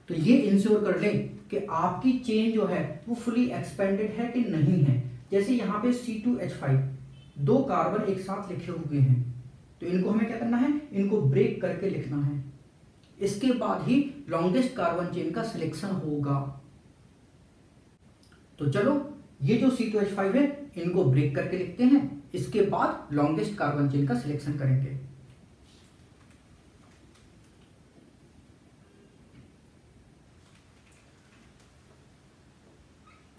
तो ये इंश्योर कर लें कि आपकी चेन जो है, वो फुली एक्सपेंडेड है कि नहीं है। जैसे यहाँ पे C2H5 दो कार्बन एक साथ लिखे हुए हैं। तो इनको हमें क्या करना है? इनको ब्रेक करके लिखना है। इसके बाद ही लॉन्गेस्ट कार्बन चेन का सिलेक्शन होगा। तो चलो, ये जो सी टू एच फाइव है, इनको ब्रेक करके लिखते हैं। इसके बाद लॉन्गेस्ट कार्बन चेन का सिलेक्शन करेंगे।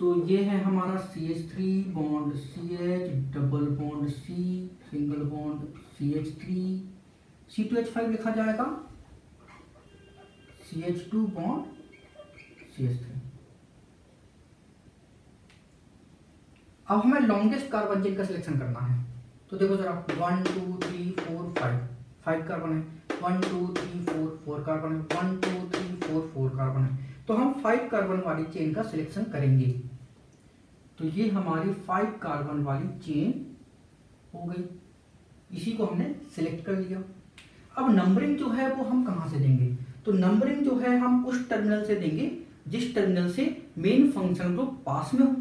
तो ये है हमारा C H three bond C H double bond C single bond C H three C two H five लिखा जाएगा। C H two bond C H three अब हमें लॉन्गेस्ट कार्बन चेन का सिलेक्शन करना है। तो देखो जरा one two three four five five carbon है। One two three four four carbon है। One two three four four carbon है। तो हम फाइव कार्बन वाली चेन का सिलेक्शन करेंगे। तो ये हमारी फाइव कार्बन वाली चेन हो गई। इसी को हमने सिलेक्ट कर लिया। अब नंबरिंग जो है वो हम कहाँ से देंगे? तो नंबरिंग जो है हम उस टर्मिनल से देंगे, जिस टर्मिनल से मेन फ़ंक्शन ग्रुप पास में हो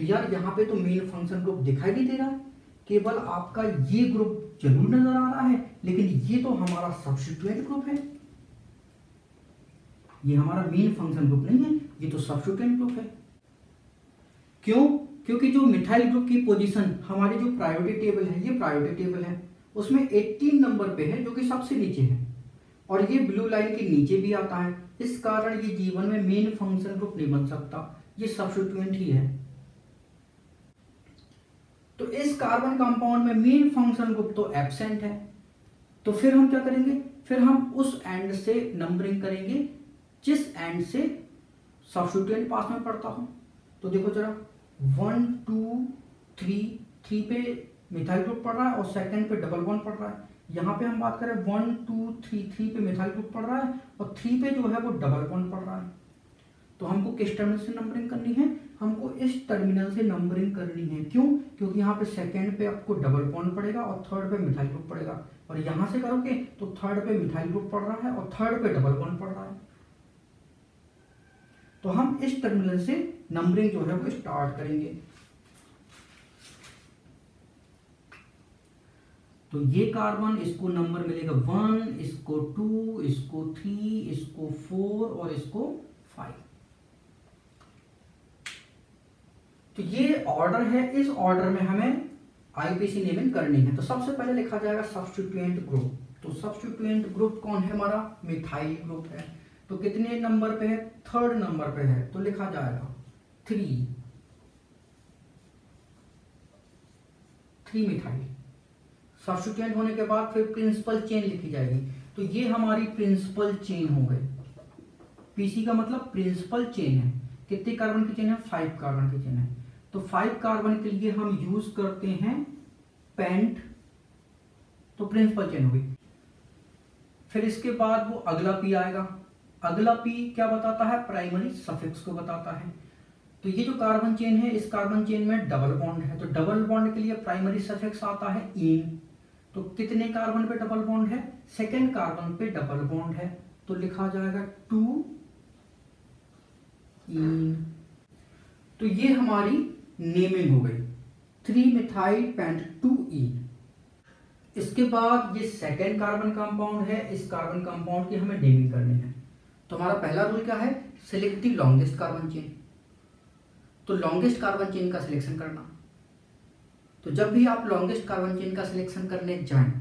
तो यार यहाँ पे तो मेन फ़ंक्शन ग्रुप दिखाई नहीं दे रहा। केवल आपका ये ग्रुप ज़रूर नज़र आ रहा है, लेकिन ये तो हमारा सब्सिट्यूएंट ग्रुप है। ये हमारा मेन फ़ंक्शन ग्रुप नहीं है, ये तो सब्सिट्यूएंट ग्रुप है। क्यों? क्योंकि जो मिथाइल ग्रुप की पोजीशन हमारी जो प्रायोरिटी टेबल है, ये प्रायोरिटी टेबल है। उसमें 18 नंबर पे है, जो कि सबसे नीचे है। और ये ब्लू लाइन के नीचे भी आता है। इस कारण ये जीवन में मेन फ़ंक्शन ग्रुप नहीं बन सकता। ये सब्सिट्यूएंट ही है। तो इस कार्बन कंपाउंड में मेन फ़ंक्शन ग्रुप तो एबसेंट है। तो फिर हम क्या करेंगे? फिर हम उस एंड से नंबरिंग करेंगे, जिस एंड से सब्सिट्यूएंट पास में पड़ता हो। तो देखो जरा वन टू थ्री थ्री पे मिथाइल ग्रुप पड़ रहा है और सेकंड पे डबल वन पड़ रहा है। यहाँ पे हम बात करें वन टू थ्री थ्री पे मिथाइल ग्रुप पड़ रहा है और थ्री पे जो है वो डबल वन पड़ रहा है। तो हमको किस टर्मिनल से नंबरिंग करनी है? हमको इस टर्मिनल से नंबरिंग करनी है। क्यों? क्योंकि यहाँ पे सेकेंड पे आपको डबल बॉन्ड पड़ेगा और थर्ड पे मिथाइल ग्रुप पड़ेगा। और यहाँ से करोगे तो थर्ड पे मिथाइल ग्रुप पड़ रहा है और थर्ड पे डबल बॉन्ड पड़ रहा है। तो हम इस टर्मिनल से नंबरिंग जो है वो स्टार्ट करेंगे। तो ये कार्बन इसको नंबर मिलेगा वन इसको टू इसको थ्री इसको फोर और इसको फाइव तो ये ऑर्डर है, इस ऑर्डर में हमें आईपीसी नेमिंग करनी है। तो सबसे पहले लिखा जाएगा सब्सटीट्यूएंट ग्रुप तो सब्सटीट्यूएंट ग्रुप कौन है हमारा? मिथाइल ग्रुप है। तो कितने नंबर पे है? थर्ड नंबर पे है। तो लिखा जाएगा थ्री थ्री मिथाइल। सब्सटीट्यूएंट होने के बाद फिर प्रिंसिपल चेन लिखी जाएगी। तो ये हमारी प्रिंसिपल चेन हो गई। पीसी का मतलब प्रिंसिपल चेन है। कितने कार्बन की चेन है? फाइव कार्बन की चेन है। तो फाइव कार्बन के लिए हम यूज़ करते हैं पेंट तो प्रिंसिपल चेन हो गई। फिर इसके बाद वो अगला पी आएगा। अगला पी क्या बताता है? प्राइमरी सफिक्स को बताता है। तो ये जो कार्बन चेन है, इस कार्बन चेन में डबल बॉन्ड है। तो डबल बॉन्ड के लिए प्राइमरी सफिक्स आता है इन तो कितने कार्बन पे डबल बॉन्ड है? सेकेंड कार्बन पे डबल बॉन्ड है। तो लिखा जाएगा टू इन तो ये हमारी नेमिंग हो गई। Three methyl pent two e इसके बाद ये सेकेंड कार्बन कंपाउंड है। इस कार्बन कंपाउंड की हमें नेमिंग करनी है। तो हमारा पहला रूल क्या है? Select the longest carbon chain तो लॉन्गेस्ट कार्बन चेन का सिलेक्शन करना। तो जब भी आप लॉन्गेस्ट कार्बन चेन का सिलेक्शन करने जाएँ,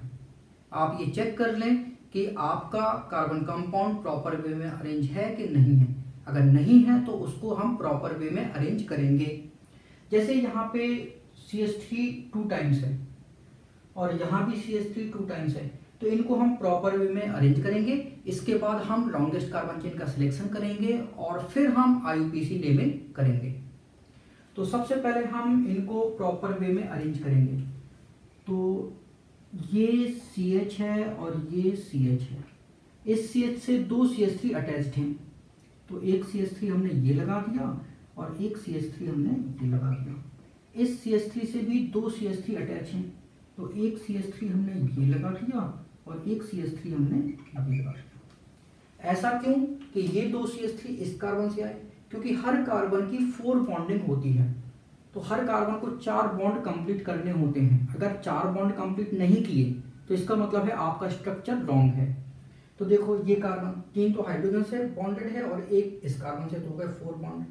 आप ये चेक कर लें कि आपका कार्बन कंपाउंड प्रॉपर वे में अरेंज है कि नहीं है। अगर नहीं है तो उसको हम प्रॉपर वे में अरेंज करेंगे। जैसे यहाँ पे C S three two times है और यहाँ भी C S three two times है तो इनको हम प्रॉपर वे में अरेंज करेंगे। इसके बाद हम लॉन्गेस्ट कार्बन चेन का सिलेक्शन करेंगे और फिर हम आई नेमिंग करेंगे। तो सबसे पहले हम इनको प्रॉपर वे में अरेंज करेंगे। तो ये सी एच है और ये सी एच है। इस सी एच से दो सी एच थ्री अटैच्ड हैं। तो एक सी एच थ्री हमने ये लगा दिया और एक सी एच थ्री हमने ये लगा दिया। इस सी एच थ्री से भी दो सी एच थ्री अटैच हैं। तो एक सी एच थ्री हमने ये लगा दिया और एक सी एच थ्री हमने ये लगा दिया। ऐसा क्यों कि ये दो सी एच थ्री इस कार्बन से आए? क्योंकि हर कार्बन की फोर बॉन्डिंग होती है। तो हर कार्बन को चार बॉन्ड कंप्लीट करने होते हैं। अगर चार बॉन्ड कंप्लीट नहीं किए तो इसका मतलब है आपका स्ट्रक्चर रॉन्ग है। तो देखो ये कार्बन तीन तो हाइड्रोजन से बॉन्डेड है और एक इस कार्बन से तो हो गए फोर बॉन्ड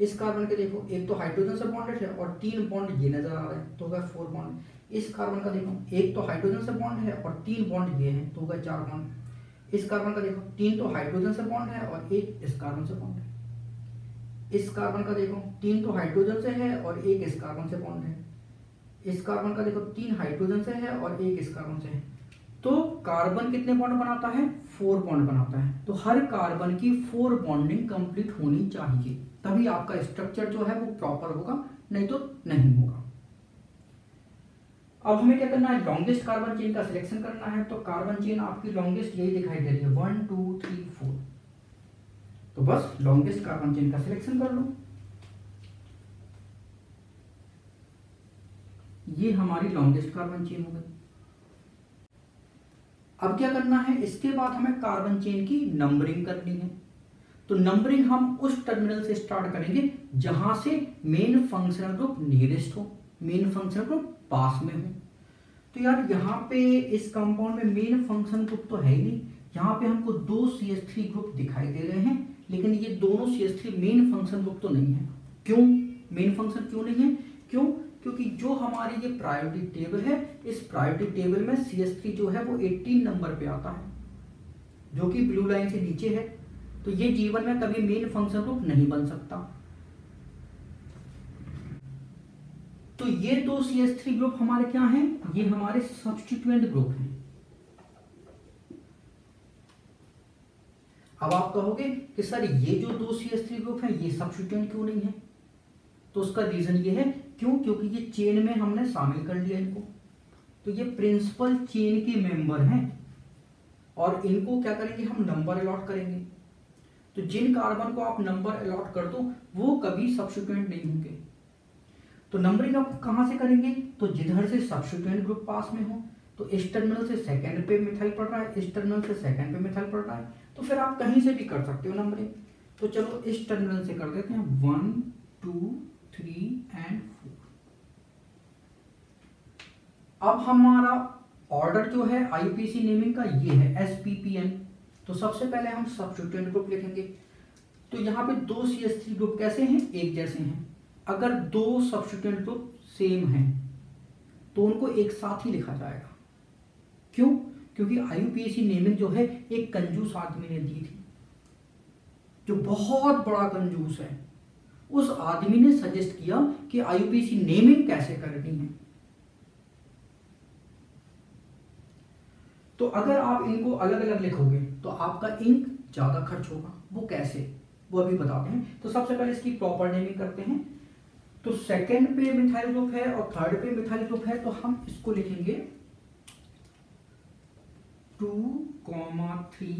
इस कार्बन के देखो, एक तो हाइड्रोजन से बॉन्डेड है और तीन बॉन्ड ये नज़र आ रहे हैं तो हो गए फोर बॉन्ड इस कार्बन का देखो, एक तो हाइड्रोजन से बॉन्ड है और तीन बॉन्ड ये हैं तो हो गए चार बॉन्ड इस कार्बन का देखो, तीन तो हाइड्रोजन से बॉन्ड है और एक इस कार्बन से बॉन्ड है। इस कार्बन का देखो, तीन तो हाइड्रोजन से है और एक इस कार्बन से बॉन्ड है। इस कार्बन का देखो, तीन हाइड्रोजन से है और एक इस कार्बन से है। तो कार्बन कितने बॉन्ड बनाता है? फोर बॉन्ड बनाता है। तो हर कार्बन की फोर बॉन्डिंग कंप्लीट होनी चाहिए। तभी आपका स्ट्रक्चर जो है वो प्रॉपर होगा, नहीं तो नहीं होगा। अब हमें क्या करना है? लॉन्गेस्ट कार्बन चेन का सिलेक्शन करना है तो कार्बन चेन आपकी लॉन्गेस्ट यही दिखाई दे रही है। वन टू थ्री फोर तो बस लॉन्गेस्ट कार्बन चेन का सिलेक्शन कर लो। ये हमारी लॉन्गेस्ट कार्बन चेन हो गई। अब क्या करना है? इसके बाद हमें कार्बन चेन की नंबरिंग करनी है। तो नंबरिंग हम उस टर्मिनल से स्टार्ट करेंगे जहाँ से मेन फंक्शनल ग्रुप नियरेस्ट हो मेन फंक्शनल ग्रुप पास में हो। तो यार यहाँ पे इस कंपाउंड में मेन फ़ंक्शन ग्रुप तो है ही नहीं। यहाँ पे हमको दो सी एस थ्री ग्रुप दिखाई दे रहे हैं, लेकिन ये दोनों C S three main function group तो नहीं है। क्यों? मेन फ़ंक्शन क्यों नहीं है? क्यों? क्योंकि जो हमारी ये प्रायोरिटी टेबल है, इस प्रायोरिटी टेबल में सी एस थ्री जो है वो 18 नंबर पे आता है, जो कि ब्लू लाइन से नीचे है। तो ये जीवन में कभी मेन फ़ंक्शन ग्रुप नहीं बन सकता। तो ये दो सी एस थ्री ग्रुप हमारे क्या हैं? ये हमारे सब्सटीट्यूएंट ग्रुप हैं। अब आप कहोगे कि सर ये जो दो सी एस थ्री ग्रुप है, ये सब्सटीट्यूएंट क्यों नहीं है? तो उसका रीजन ये है, क्यों? क्योंकि ये चेन में हमने शामिल कर लिया इनको। तो ये प्रिंसिपल चेन के मेंबर हैं। और इनको क्या करेंगे? हम नंबर अलॉट करेंगे। तो जिन कार्बन को आप नंबर अलॉट कर दो, वो कभी सब्सटीट्यूएंट नहीं होंगे। तो नंबरिंग आप कहाँ से करेंगे? तो जिधर से सब्सिक्वेंट ग्रुप पास में हो तो इस टर्मिनल से सेकंड पे मिथाइल पड़ रहा है, इस टर्मिनल से सेकंड पे मिथाइल पड़ रहा है। तो फिर आप कहीं से भी कर सकते हो नंबरिंग तो चलो इस टर्मिनल से कर देते हैं। One two three and four अब हमारा ऑर्डर जो है आईपीसी नेमिंग का, ये है एसपीपीएन तो सबसे पहले हम सब्सिट्यूएंट ग्रुप लिखेंगे। तो यहाँ पे दो सी एस थ्री ग्रुप कैसे हैं? एक जैसे हैं। अगर दो सब्सटीट्यूएंट ग्रुप सेम हैं तो उनको एक साथ ही लिखा जाएगा। क्यों? क्योंकि आईयूपीएसी नेमिंग जो है, एक कंजूस आदमी ने दी थी। जो बहुत बड़ा कंजूस है। उस आदमी ने सजेस्ट किया कि आईयूपीएसी नेमिंग कैसे करनी है। तो अगर आप इनको अलग अलग लिखोगे तो आपका इंक ज़्यादा खर्च होगा। वो कैसे? वो अभी बताते हैं। तो सबसे पहले इसकी प्रॉपर नेमिंग करते हैं। तो सेकेंड पे मिथाइल ग्रुप है और थर्ड पे मिथाइल ग्रुप है तो हम इसको लिखेंगे two comma three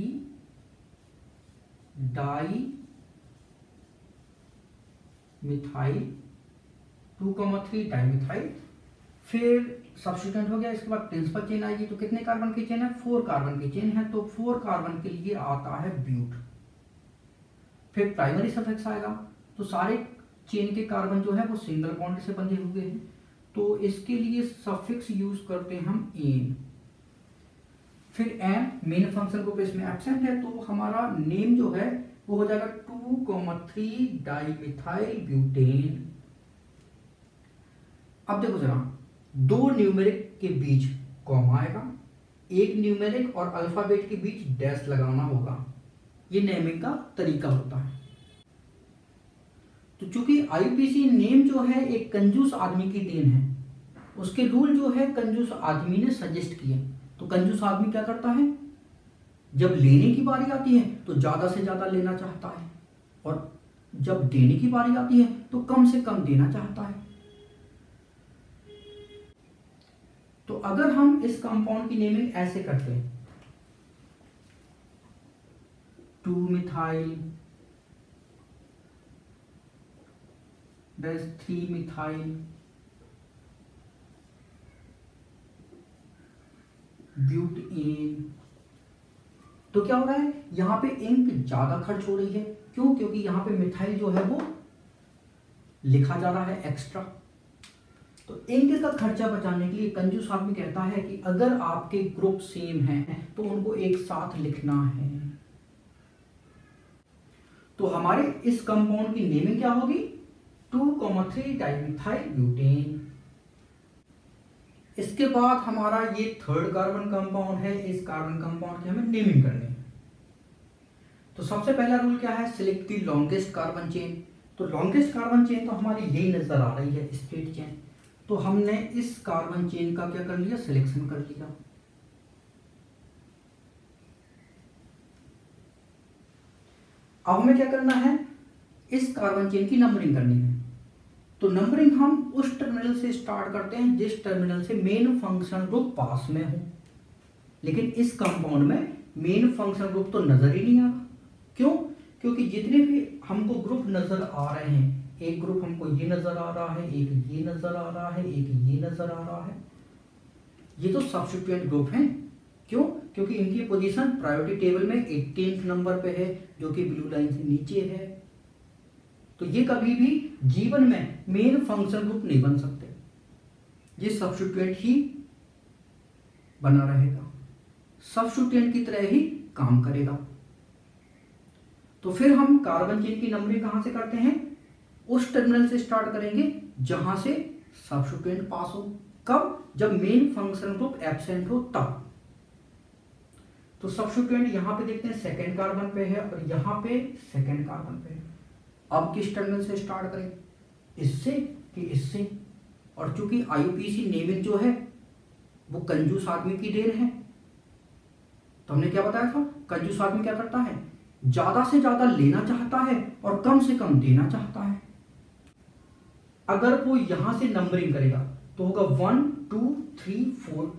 di methyl two comma three di methyl फिर सब्सिट्यूएंट हो गया, इसके बाद प्रिंसिपल चेन आएगी तो कितने कार्बन की चेन है? फोर कार्बन की चेन है तो फोर कार्बन के लिए आता है ब्यूट फिर प्राइमरी सफेक्स आएगा तो सारे चेन के कार्बन जो है, वो सिंगल बॉन्ड से बंधे हुए हैं। तो इसके लिए सफिक्स यूज़ करते हैं हम एन फिर एम मेन फ़ंक्शन ग्रुप इसमें एबसेंट है तो हमारा नेम जो है, वो हो जाएगा two comma three dimethyl butane अब देखो जरा दो न्यूमेरिक के बीच कॉमा आएगा, एक न्यूमेरिक और अल्फ़ाबेट के बीच डैश लगाना होगा। ये नेमिंग का तरीका होता है। तो चूँकि आईपीसी नेम जो है एक कंजूस आदमी की देन है, उसके रूल जो है कंजूस आदमी ने सजेस्ट किए। तो कंजूस आदमी क्या करता है? जब लेने की बारी आती है तो ज़्यादा से ज़्यादा लेना चाहता है। और जब देने की बारी आती है तो कम से कम देना चाहता है। तो अगर हम इस कंपाउंड की नेमिंग ऐसे करते हैं। Two methyl dash three methyl butene तो क्या हो रहा है? यहाँ पे इंक ज़्यादा खर्च हो रही है। क्यों? क्योंकि यहाँ पे मिथाइल जो है वो लिखा जा रहा है एक्स्ट्रा तो इंक का खर्चा बचाने के लिए कंजूस आदमी कहता है कि अगर आपके ग्रुप सेम हैं तो उनको एक साथ लिखना है। तो हमारे इस कंपाउंड की नेमिंग क्या होगी? Two comma three dimethyl butane. इसके बाद हमारा ये थर्ड कार्बन कंपाउंड है, इस कार्बन कंपाउंड की हमें नेमिंग करनी है। तो सबसे पहला रूल क्या है? Select the longest carbon chain तो लॉन्गेस्ट कार्बन चेन तो हमारी यही नज़र आ रही है स्ट्रेट चेन तो हमने इस कार्बन चेन का क्या कर लिया? सिलेक्शन कर लिया। अब हमें क्या करना है? इस कार्बन चेन की नंबरिंग करनी है। तो नंबरिंग हम उस टर्मिनल से स्टार्ट करते हैं, जिस टर्मिनल से मेन फ़ंक्शन ग्रुप पास में हो। लेकिन इस कंपाउंड में मेन फ़ंक्शन ग्रुप तो नज़र ही नहीं आ रहा। क्यों? क्योंकि जितने भी हमको ग्रुप नज़र आ रहे हैं एक ग्रुप हमको ये नज़र आ रहा है, एक ये नज़र आ रहा है, एक ये नज़र आ रहा है। ये तो सब्सिट्यूएंट ग्रुप हैं। क्यों? क्योंकि इनकी पोजीशन प्रायोरिटी टेबल में एटीन नंबर पे है, जो कि ब्लू लाइन से नीचे है। तो ये कभी भी जीवन में मेन फ़ंक्शन ग्रुप नहीं बन सकते। ये सब्सिट्यूएंट ही बना रहेगा। सब्सिट्यूएंट की तरह ही काम करेगा। तो फिर हम कार्बन चेन की नंबरिंग कहाँ से करते हैं? उस टर्मिनल से स्टार्ट करेंगे जहाँ से सब्सिट्यूएंट पास हो। कब? जब मेन फ़ंक्शन ग्रुप एबसेंट हो तब। तो सब्सिट्यूएंट यहाँ पे देखते हैं सेकेंड कार्बन पे है और यहाँ पे सेकेंड कार्बन पे है। अब किस टर्मिनल से स्टार्ट करें? इससे कि इससे। और चूँकि आईयूपीसी नेमिंग जो है, वो कंजूस आदमी की देन है। तो हमने क्या बताया था? कंजूस आदमी क्या करता है? ज़्यादा से ज़्यादा लेना चाहता है और कम से कम देना चाहता है। अगर वो यहाँ से नंबरिंग करेगा तो होगा वन टू थ्री फोर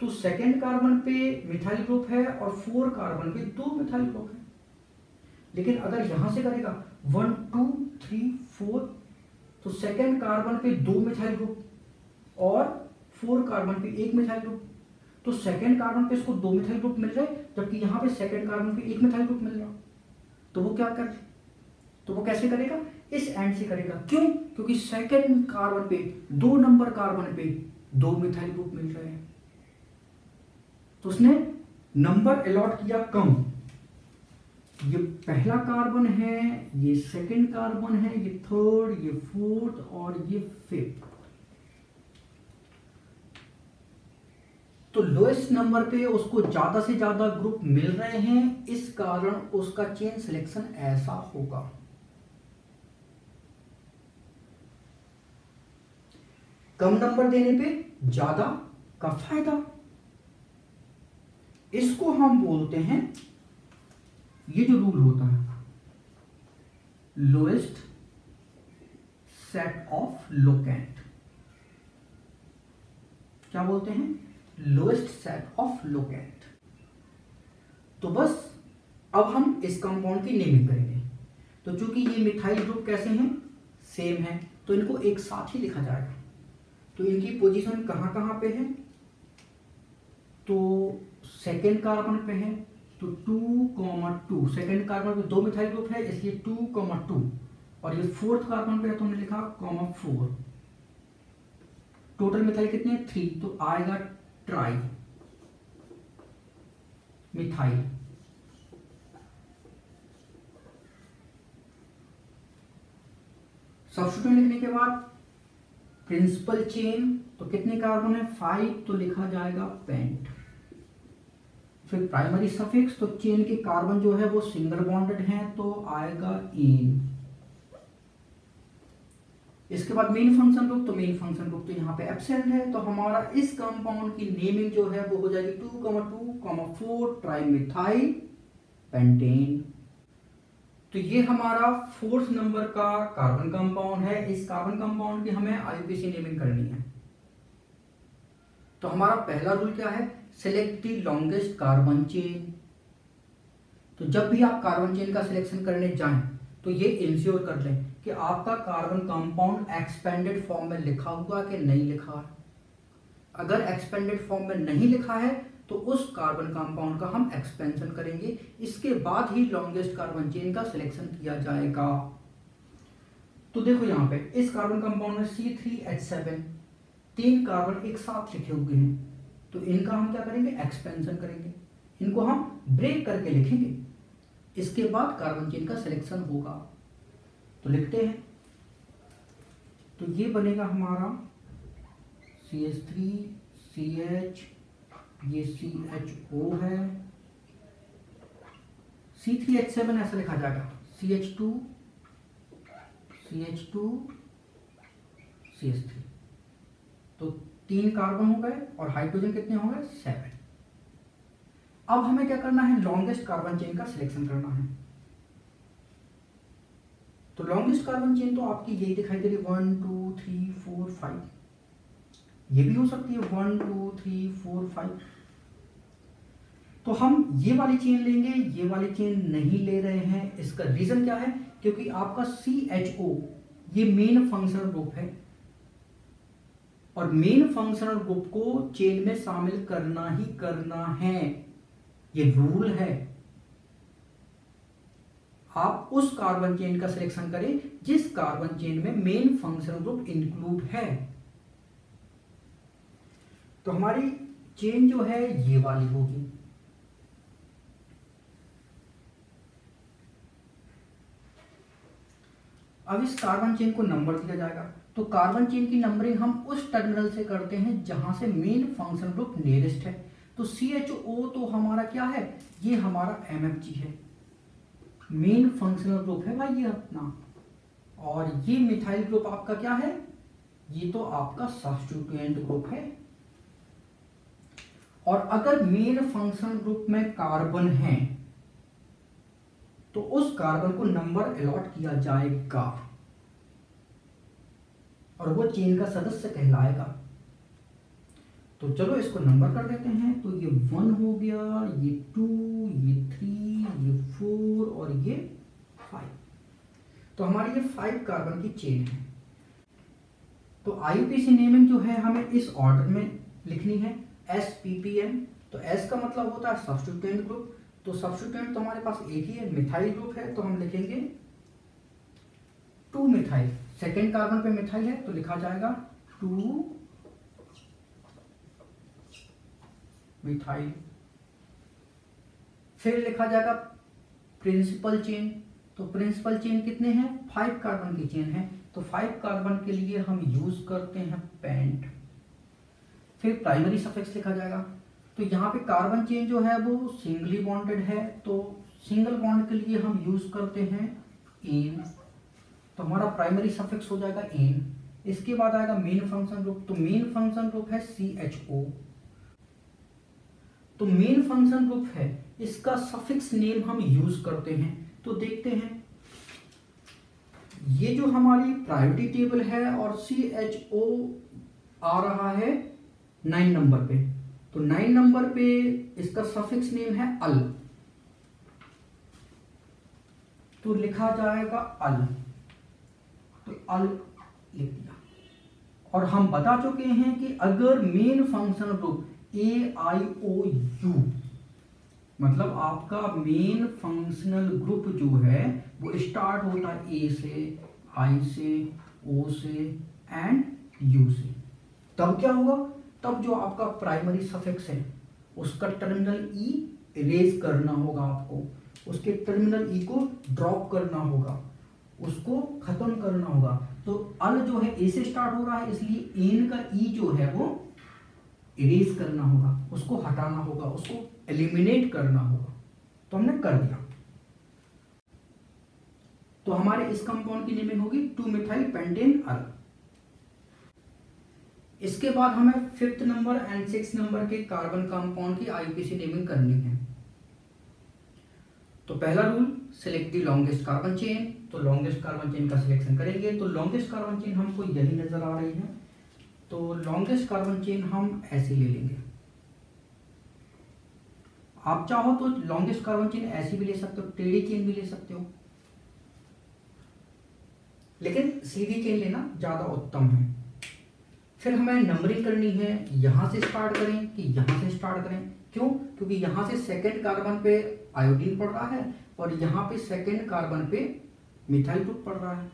तो सेकेंड कार्बन पे मिथाइल ग्रुप है और फोर कार्बन पे दो मिथाइल ग्रुप है। लेकिन अगर यहाँ से करेगा वन टू थ्री फोर तो सेकेंड कार्बन पे दो मिथाइल ग्रुप और फोर कार्बन पे एक मिथाइल ग्रुप तो सेकेंड कार्बन पे इसको दो मिथाइल ग्रुप मिल रहे, जबकि यहाँ पे सेकेंड कार्बन पे एक मिथाइल ग्रुप मिल रहा। तो वो क्या कर तो वो कैसे करेगा? इस एंड से करेगा। क्यों? क्योंकि सेकेंड कार्बन पे, दो नंबर कार्बन पे दो मिथाइल ग्रुप मिल रहे हैं। तो उसने नंबर अलॉट किया कम। ये पहला कार्बन है, ये सेकंड कार्बन है, ये थर्ड ये फोर्थ और ये फिफ्थ तो लोएस्ट नंबर पे उसको ज़्यादा से ज़्यादा ग्रुप मिल रहे हैं, इस कारण उसका चेन सिलेक्शन ऐसा होगा। कम नंबर देने पे ज़्यादा का फ़ायदा। इसको हम बोलते हैं, ये जो रूल होता है लोएस्ट सेट ऑफ़ लोकेंट क्या बोलते हैं? लोएस्ट सेट ऑफ़ लोकेंट तो बस, अब हम इस कंपाउंड की नेमिंग करेंगे। तो चूँकि ये मिथाइल ग्रुप कैसे हैं? सेम है। तो इनको एक साथ ही लिखा जाएगा। तो इनकी पोजीशन कहाँ कहाँ पे है? तो सेकेंड कार्बन पे है तो two comma two second carbon पे दो मिथाइल ग्रुप है, इसलिए टू कॉमा टू और ये फोर्थ कार्बन पे है तो हमने लिखा कॉमा फोर टोटल मिथाइल कितने थ्री तो आएगा ट्राई मिथाइल सब्सिट्यूट लिखने के बाद प्रिंसिपल चेन तो कितने कार्बन है? फाइव तो लिखा जाएगा पेंट फिर प्राइमरी सफिक्स तो चेन के कार्बन जो है वो सिंगल बॉन्डेड हैं तो आएगा इन इसके बाद मेन फ़ंक्शन ग्रुप तो मेन फ़ंक्शन ग्रुप तो यहाँ पे एब्सेंट है तो हमारा इस कंपाउंड की नेमिंग जो है वो हो जाएगी two comma two comma four trimethyl pentane तो ये हमारा फोर्थ नंबर का कार्बन कंपाउंड है। इस कार्बन कंपाउंड की हमें आईपीसी नेमिंग करनी है। तो हमारा पहला रूल क्या है? Select the longest carbon chain तो जब भी आप कार्बन चेन का सिलेक्शन करने जाएँ तो ये इंश्योर कर लें कि आपका कार्बन कंपाउंड एक्सपेंडेड फॉर्म में लिखा हुआ कि नहीं लिखा अगर एक्सपेंडेड फॉर्म में नहीं लिखा है तो उस कार्बन कंपाउंड का हम एक्सपेंशन करेंगे। इसके बाद ही लॉन्गेस्ट कार्बन चेन का सिलेक्शन किया जाएगा। तो देखो यहाँ पे, इस कार्बन कंपाउंड में सी थ्री एच सेवन तीन कार्बन एक साथ लिखे हुए हैं। तो इनका हम क्या करेंगे? एक्सपेंशन करेंगे। इनको हम ब्रेक करके लिखेंगे। इसके बाद कार्बन चेन का सिलेक्शन होगा। तो लिखते हैं। तो ये बनेगा हमारा C H three C H ये सी एच ओ है। सी थ्री एच सेवन ऐसा लिखा जाएगा। C H two C H two C H three तो तीन कार्बन हो गए और हाइड्रोजन कितने हो गए? सेवन अब हमें क्या करना है? लॉन्गेस्ट कार्बन चेन का सिलेक्शन करना है। तो लॉन्गेस्ट कार्बन चेन तो आपकी यही दिखाई दे रही है। One two three four five ये भी हो सकती है। One two three four five तो हम ये वाली चेन लेंगे, ये वाली चेन नहीं ले रहे हैं। इसका रीजन क्या है? क्योंकि आपका सी एच ओ ये मेन फंक्शनल ग्रुप है। और मेन फंक्शनल ग्रुप को चेन में शामिल करना ही करना है। ये रूल है। आप उस कार्बन चेन का सिलेक्शन करें, जिस कार्बन चेन में मेन फंक्शनल ग्रुप इंक्लूड है। तो हमारी चेन जो है, ये वाली होगी। अब इस कार्बन चेन को नंबर दिया जाएगा। तो कार्बन चेन की नंबरिंग हम उस टर्मिनल से करते हैं जहाँ से मेन फ़ंक्शन ग्रुप नियरेस्ट है। तो सी एच ओ तो हमारा क्या है? ये हमारा एम एफ़ जी है। मेन फंक्शनल ग्रुप है भाई ये अपना। और ये मिथाइल ग्रुप आपका क्या है? ये तो आपका सब्सटीट्यूएंट ग्रुप है। और अगर मेन फ़ंक्शन ग्रुप में कार्बन है तो उस कार्बन को नंबर अलॉट किया जाएगा। और वो चेन का सदस्य कहलाएगा। तो चलो इसको नंबर कर देते हैं। तो ये वन हो गया, ये टू ये थ्री ये फोर और ये फाइव तो हमारी ये फाइव कार्बन की चेन है। तो आईपीसी नेमिंग जो है हमें इस ऑर्डर में लिखनी है एस पी पी एम तो एस का मतलब होता है सब्सटीट्यूएंट ग्रुप तो सब्सटीट्यूएंट तो हमारे पास एक ही है मिथाइल ग्रुप है तो हम लिखेंगे टू मिथाइल सेकेंड कार्बन पे मिथाइल है तो लिखा जाएगा टू मिथाइल फिर लिखा जाएगा प्रिंसिपल चेन तो प्रिंसिपल चेन कितने हैं? फाइव कार्बन की चेन है। तो फाइव कार्बन के लिए हम यूज़ करते हैं पेंट फिर प्राइमरी सफिक्स लिखा जाएगा। तो यहाँ पे कार्बन चेन जो है वो सिंगली बॉन्डेड है तो सिंगल बॉन्ड के लिए हम यूज़ करते हैं एन तो हमारा प्राइमरी सफिक्स हो जाएगा एन इसके बाद आएगा मेन फ़ंक्शन ग्रुप तो मेन फ़ंक्शन ग्रुप है सी एच ओ तो मेन फ़ंक्शन ग्रुप है, इसका सफिक्स नेम हम यूज़ करते हैं. तो देखते हैं। ये जो हमारी प्रायोरिटी टेबल है और सी एच ओ आ रहा है नाइन नंबर पे। तो नाइन नंबर पे इसका सफिक्स नेम है अल। तो लिखा जाएगा अल। तो अल लिख दिया। और हम बता चुके हैं कि अगर main function group A I O U मतलब आपका मेन फंक्शनल ग्रुप जो है, वो स्टार्ट होता है ए से आई से ओ से एंड यू से। तब क्या होगा तब जो आपका प्राइमरी सफिक्स है, उसका टर्मिनल ई इरेज करना होगा आपको। उसके टर्मिनल ई को ड्रॉप करना होगा। उसको खत्म करना होगा। तो अल जो है ए से स्टार्ट हो रहा है, इसलिए एन का ई जो है, वो इरेज करना होगा। उसको हटाना होगा, उसको एलिमिनेट करना होगा। तो हमने कर दिया। तो हमारे इस कंपाउंड की नेमिंग होगी टू मिथाइल पेंटेन अल इसके बाद हमें fifth number and six number के कार्बन कंपाउंड की आईपीसी नेमिंग करनी है। तो पहला rule select the longest carbon chain तो लॉन्गेस्ट कार्बन चेन का सिलेक्शन करेंगे। तो लॉन्गेस्ट कार्बन चेन हमको यही नज़र आ रही है। तो लॉन्गेस्ट कार्बन चेन हम ऐसे ले लेंगे। आप चाहो तो लॉन्गेस्ट कार्बन चेन ऐसी भी ले सकते हो, टेढ़ी चेन भी ले सकते हो। लेकिन सीधी चेन लेना ज़्यादा उत्तम है। फिर हमें नंबरिंग करनी है, यहाँ से स्टार्ट करें कि यहाँ से स्टार्ट करें। क्यों? क्योंकि यहाँ से सेकेंड कार्बन पे आयोडीन पड़ रहा है और यहाँ पे सेकेंड कार्बन पे मिथाइल ग्रुप पड़ रहा है।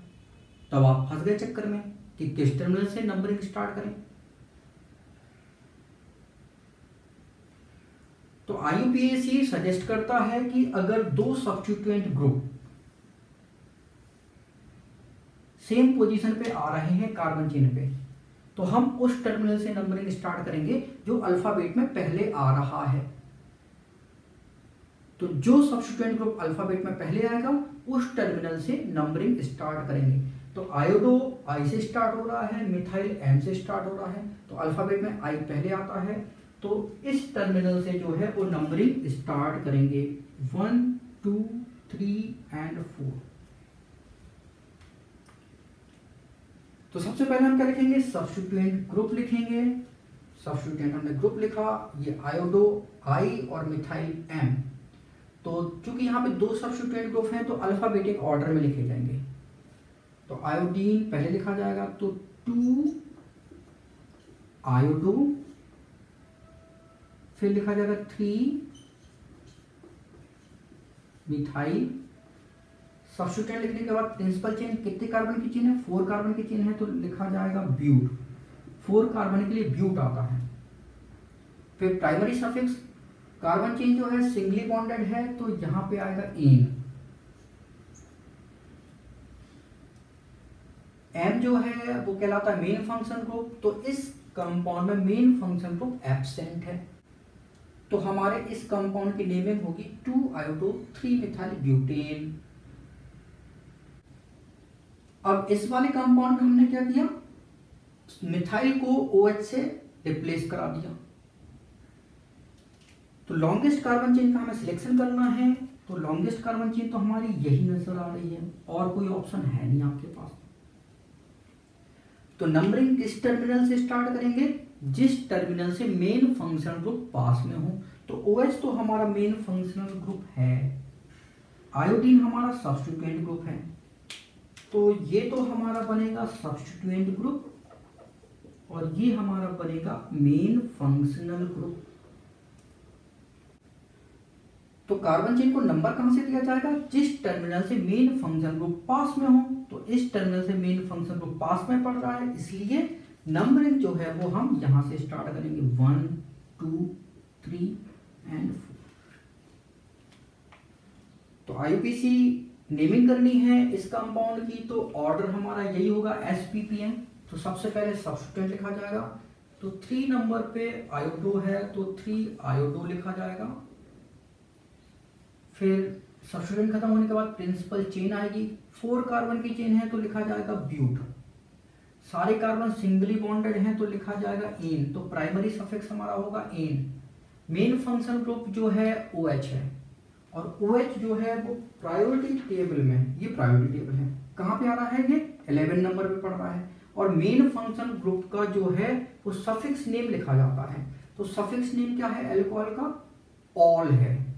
तब आप फंस गए चक्कर में कि किस टर्मिनल से नंबरिंग स्टार्ट करें। तो आईयूपीएसी सजेस्ट करता है कि अगर दो सब्सटीट्यूएंट ग्रुप सेम पोजीशन पे आ रहे हैं कार्बन चेन पे तो हम उस टर्मिनल से नंबरिंग स्टार्ट करेंगे जो अल्फ़ाबेट में पहले आ रहा है। तो जो सब्सटीट्यूएंट ग्रुप अल्फ़ाबेट में पहले आएगा, उस टर्मिनल से नंबरिंग स्टार्ट करेंगे। तो आयोडो आई से स्टार्ट हो रहा है मिथाइल एम से स्टार्ट हो रहा है तो अल्फ़ाबेट में आई पहले आता है। तो इस टर्मिनल से जो है वो नंबरिंग स्टार्ट करेंगे। One two three and four तो सबसे पहले हम क्या लिखेंगे? सब्सटीट्यूएंट ग्रुप लिखेंगे। सब्सटीट्यूएंट हमने ग्रुप लिखा। ये आयोडो आई और मिथाइल एम तो चूँकि यहाँ पे दो सब्सटीट्यूएंट ग्रुप हैं तो अल्फाबेटिक ऑर्डर में लिखे जाएँगे। तो आयोडीन पहले लिखा जाएगा। तो टू आयोडो फिर लिखा जाएगा थ्री मिथाइल सब्सटीट्यूएंट लिखने के बाद प्रिंसिपल चेन कितने कार्बन की चेन है? फोर कार्बन की चेन है तो लिखा जाएगा ब्यूट फोर कार्बन के लिए ब्यूट आता है। फिर प्राइमरी सफिक्स कार्बन चेन जो है सिंगली बॉन्डेड है तो यहाँ पे आएगा एन एम जो है वो कहलाता है मेन फ़ंक्शन ग्रुप तो इस कंपाउंड में मेन फ़ंक्शन ग्रुप एब्सेंट है। तो हमारे इस कंपाउंड की नेमिंग होगी two iodo three methyl butane अब इस वाले कंपाउंड में हमने क्या किया? मिथाइल को ओ OH से रिप्लेस करा दिया। तो लॉन्गेस्ट कार्बन चेन का हमें सिलेक्शन करना है। तो लॉन्गेस्ट कार्बन चेन तो हमारी यही नज़र आ रही है। और कोई ऑप्शन है नहीं आपके पास। तो नंबरिंग किस टर्मिनल से स्टार्ट करेंगे? जिस टर्मिनल से मेन फंक्शनल ग्रुप पास में हो। तो ओ OH तो हमारा मेन फंक्शनल ग्रुप है। आयोडीन हमारा सब्सटीट्यूएंट ग्रुप है। तो ये तो हमारा बनेगा सब्सटीट्यूएंट ग्रुप और ये हमारा बनेगा मेन फंक्शनल ग्रुप तो कार्बन चेन को नंबर कहाँ से दिया जाएगा? जिस टर्मिनल से मेन फ़ंक्शन ग्रुप पास में हो तो इस टर्मिनल से मेन फ़ंक्शन ग्रुप पास में पड़ रहा है। इसलिए नंबरिंग जो है वो हम यहाँ से स्टार्ट करेंगे। One two three and four तो आईपीसी नेमिंग करनी है इस कंपाउंड की तो ऑर्डर हमारा यही होगा एस तो सबसे पहले सब्सटेंट लिखा जाएगा। तो थ्री नंबर पे आयोडो है तो थ्री आयोडो लिखा जाएगा। फिर सब्सटेंट खत्म होने के बाद प्रिंसिपल चेन आएगी। फोर कार्बन की चेन है तो लिखा जाएगा ब्यूट सारे कार्बन सिंगली बॉन्डेड हैं तो लिखा जाएगा एन तो प्राइमरी सफिक्स हमारा होगा एन मेन फ़ंक्शन ग्रुप जो है ओ OH है। और ओ OH जो है वो प्रायोरिटी टेबल में, ये प्रायोरिटी टेबल है। कहाँ पे आ रहा है ये? 11 नंबर पे पड़ रहा है। और मेन फ़ंक्शन ग्रुप का जो है, वो सफिक्स नेम लिखा जाता है। तो सफिक्स नेम क्या है? एल्कोहल का? ऑल है।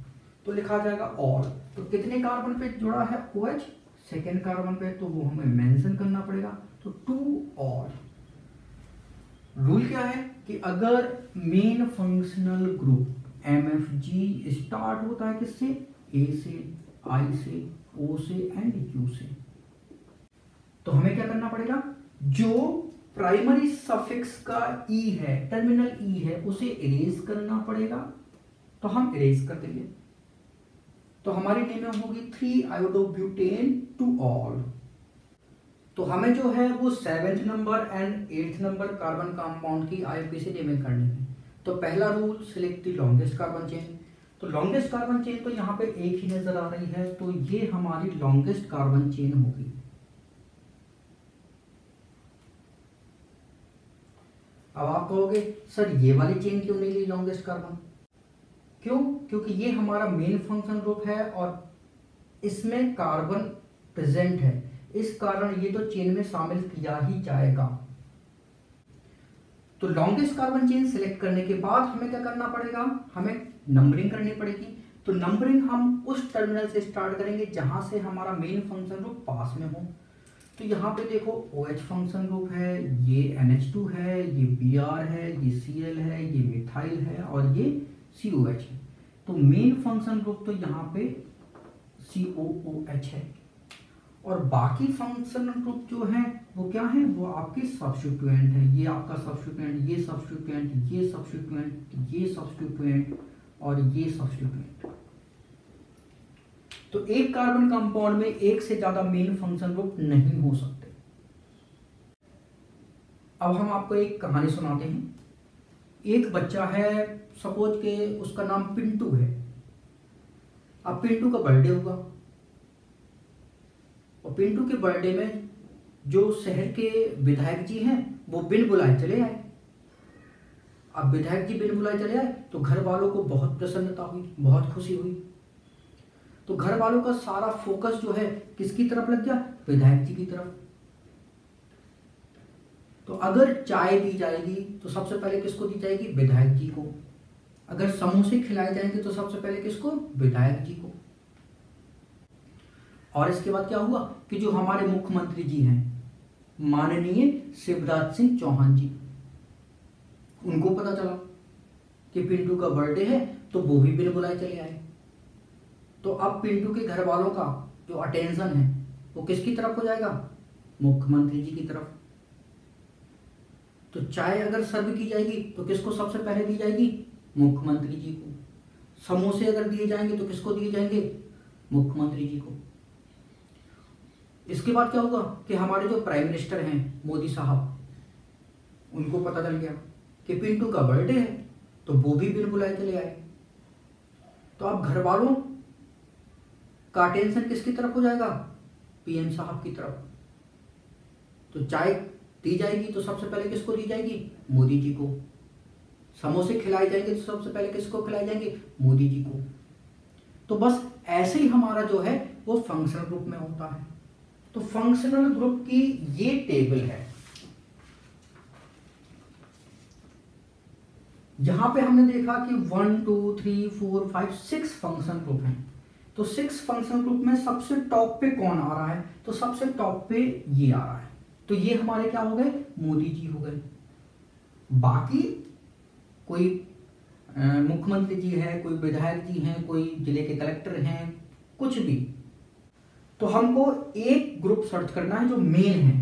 तो लिखा जाएगा ऑल तो कितने कार्बन पे जुड़ा है ओ OH सेकेंड कार्बन पे तो वो हमें मेंशन करना पड़ेगा। तो टू ऑल रूल क्या है? कि अगर main functional group M F G start होता है किससे? ए से आई से ओ से एंड क्यू से। तो हमें क्या करना पड़ेगा? जो प्राइमरी सफिक्स का ई e है टर्मिनल ई e है, उसे इरेज करना पड़ेगा। तो हम इरेज कर देंगे। तो हमारी नेम होगी थ्री आयोडोब्यूटेन टू ऑल तो हमें जो है वो seventh number and eighth number carbon compound की आईपीसी नेमिंग करनी है। तो पहला rule select the longest carbon chain तो लॉन्गेस्ट कार्बन चेन तो यहाँ पे एक ही नज़र आ रही है तो ये हमारी लॉन्गेस्ट कार्बन चेन होगी। अब आप कहोगे, सर, ये वाली चेन क्यों नहीं ली लॉन्गेस्ट कार्बन क्यों? क्योंकि ये हमारा मेन फ़ंक्शन ग्रुप है और इसमें कार्बन प्रेजेंट है। इस कारण ये तो चेन में शामिल किया ही जाएगा। तो लॉन्गेस्ट कार्बन चेन सिलेक्ट करने के बाद हमें क्या करना पड़ेगा? हमें नंबरिंग करनी पड़ेगी। तो नंबरिंग हम उस टर्मिनल से स्टार्ट करेंगे जहाँ से हमारा मेन फ़ंक्शन ग्रुप पास में हो। तो यहाँ पे देखो ओ OH फ़ंक्शन ग्रुप है, ये NH2 है, ये Br है, ये Cl है, ये मिथाइल है और ये COH है। तो मेन फ़ंक्शन ग्रुप तो यहाँ पे COOH है। और बाकी फ़ंक्शन ग्रुप जो है वो क्या है? वो आपके सब्सटीट्यूएंट है। ये आपका सब्सटीट्यूएंट ये सब्सटीट्यूएंट ये सब्सटीट्यूएंट ये सब्सटीट्यूएंट और ये सब्सटीट्यूएंट तो एक कार्बन कंपाउंड में एक से ज़्यादा मेन फ़ंक्शन ग्रुप नहीं हो सकते। अब हम आपको एक कहानी सुनाते हैं। एक बच्चा है, सपोज़ के उसका नाम पिंटू है। अब पिंटू का बर्थडे हुआ और पिंटू के बर्थडे में जो शहर के विधायक जी हैं, वो बिन बुलाए चले आए। अब विधायक जी बिन बुलाए चले आए तो घर वालों को बहुत प्रसन्नता हुई, बहुत खुशी हुई। तो घर वालों का सारा फोकस जो है, किसकी तरफ़ लग गया? विधायक जी की तरफ़। तो अगर चाय दी जाएगी तो सबसे पहले किसको दी जाएगी? विधायक जी को। अगर समोसे खिलाए जाएँगे तो सबसे पहले किसको? विधायक जी को। और इसके बाद क्या हुआ? कि जो हमारे मुख्यमंत्री जी हैं माननीय शिवराज सिंह चौहान जी। उनको पता चला कि पिंटू का बर्थडे है तो वो भी बिल बुलाए चले आए। तो अब पिंटू के घर वालों का जो अटेंशन है, वो किसकी तरफ़ हो जाएगा? मुख्यमंत्री जी की तरफ़। तो चाय अगर सर्व की जाएगी तो किसको सबसे पहले दी जाएगी? मुख्यमंत्री जी को। समोसे अगर दिए जाएँगे तो किसको दिए जाएँगे? मुख्यमंत्री जी को। इसके बाद क्या होगा कि हमारे जो प्राइम मिनिस्टर हैं, मोदी साहब, उनको पता चल गया कि पिंटू का बर्थडे है तो वो भी बिन बुलाए चले आए। तो अब घर वालों का टेंशन किसकी तरफ़ हो जाएगा? पीएम साहब की तरफ़। तो चाय दी जाएगी तो सबसे पहले किसको दी जाएगी? मोदी जी को। समोसे खिलाए जाएँगे तो सबसे पहले किसको खिलाए जाएँगे? मोदी जी को। तो बस ऐसे ही हमारा जो है, वो फंक्शनल ग्रुप में होता है। तो फंक्शनल ग्रुप की ये टेबल है। यहाँ पे हमने देखा कि one two three four five six function group हैं। तो सिक्स फ़ंक्शन ग्रुप में सबसे टॉप पे कौन आ रहा है? तो सबसे टॉप पे ये आ रहा है। तो ये हमारे क्या हो गए? मोदी जी हो गए। बाकी कोई मुख्यमंत्री जी है, कोई विधायक जी हैं, कोई ज़िले के कलेक्टर हैं, कुछ भी। तो हमको एक ग्रुप सर्च करना है जो मेन है।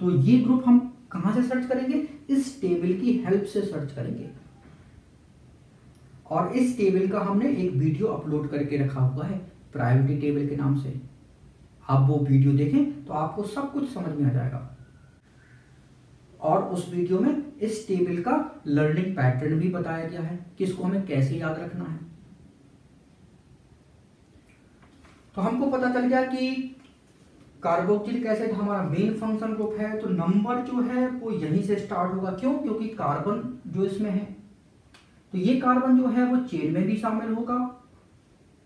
तो ये ग्रुप हम कहाँ से सर्च करेंगे? इस टेबल की हेल्प से सर्च करेंगे। और इस टेबल का हमने एक वीडियो अपलोड करके रखा हुआ है प्रायोरिटी टेबल के नाम से। आप वो वीडियो देखें तो आपको सब कुछ समझ में आ जाएगा। और उस वीडियो में इस टेबल का लर्निंग पैटर्न भी बताया गया है कि इसको हमें कैसे याद रखना है। तो हमको पता चल गया कि कार्बोक्सिलिक एसिड हमारा मेन फ़ंक्शन ग्रुप है तो नंबर जो है वो यहीं से स्टार्ट होगा। क्यों? क्योंकि कार्बन जो इसमें है तो ये कार्बन जो है वो चेन में भी शामिल होगा।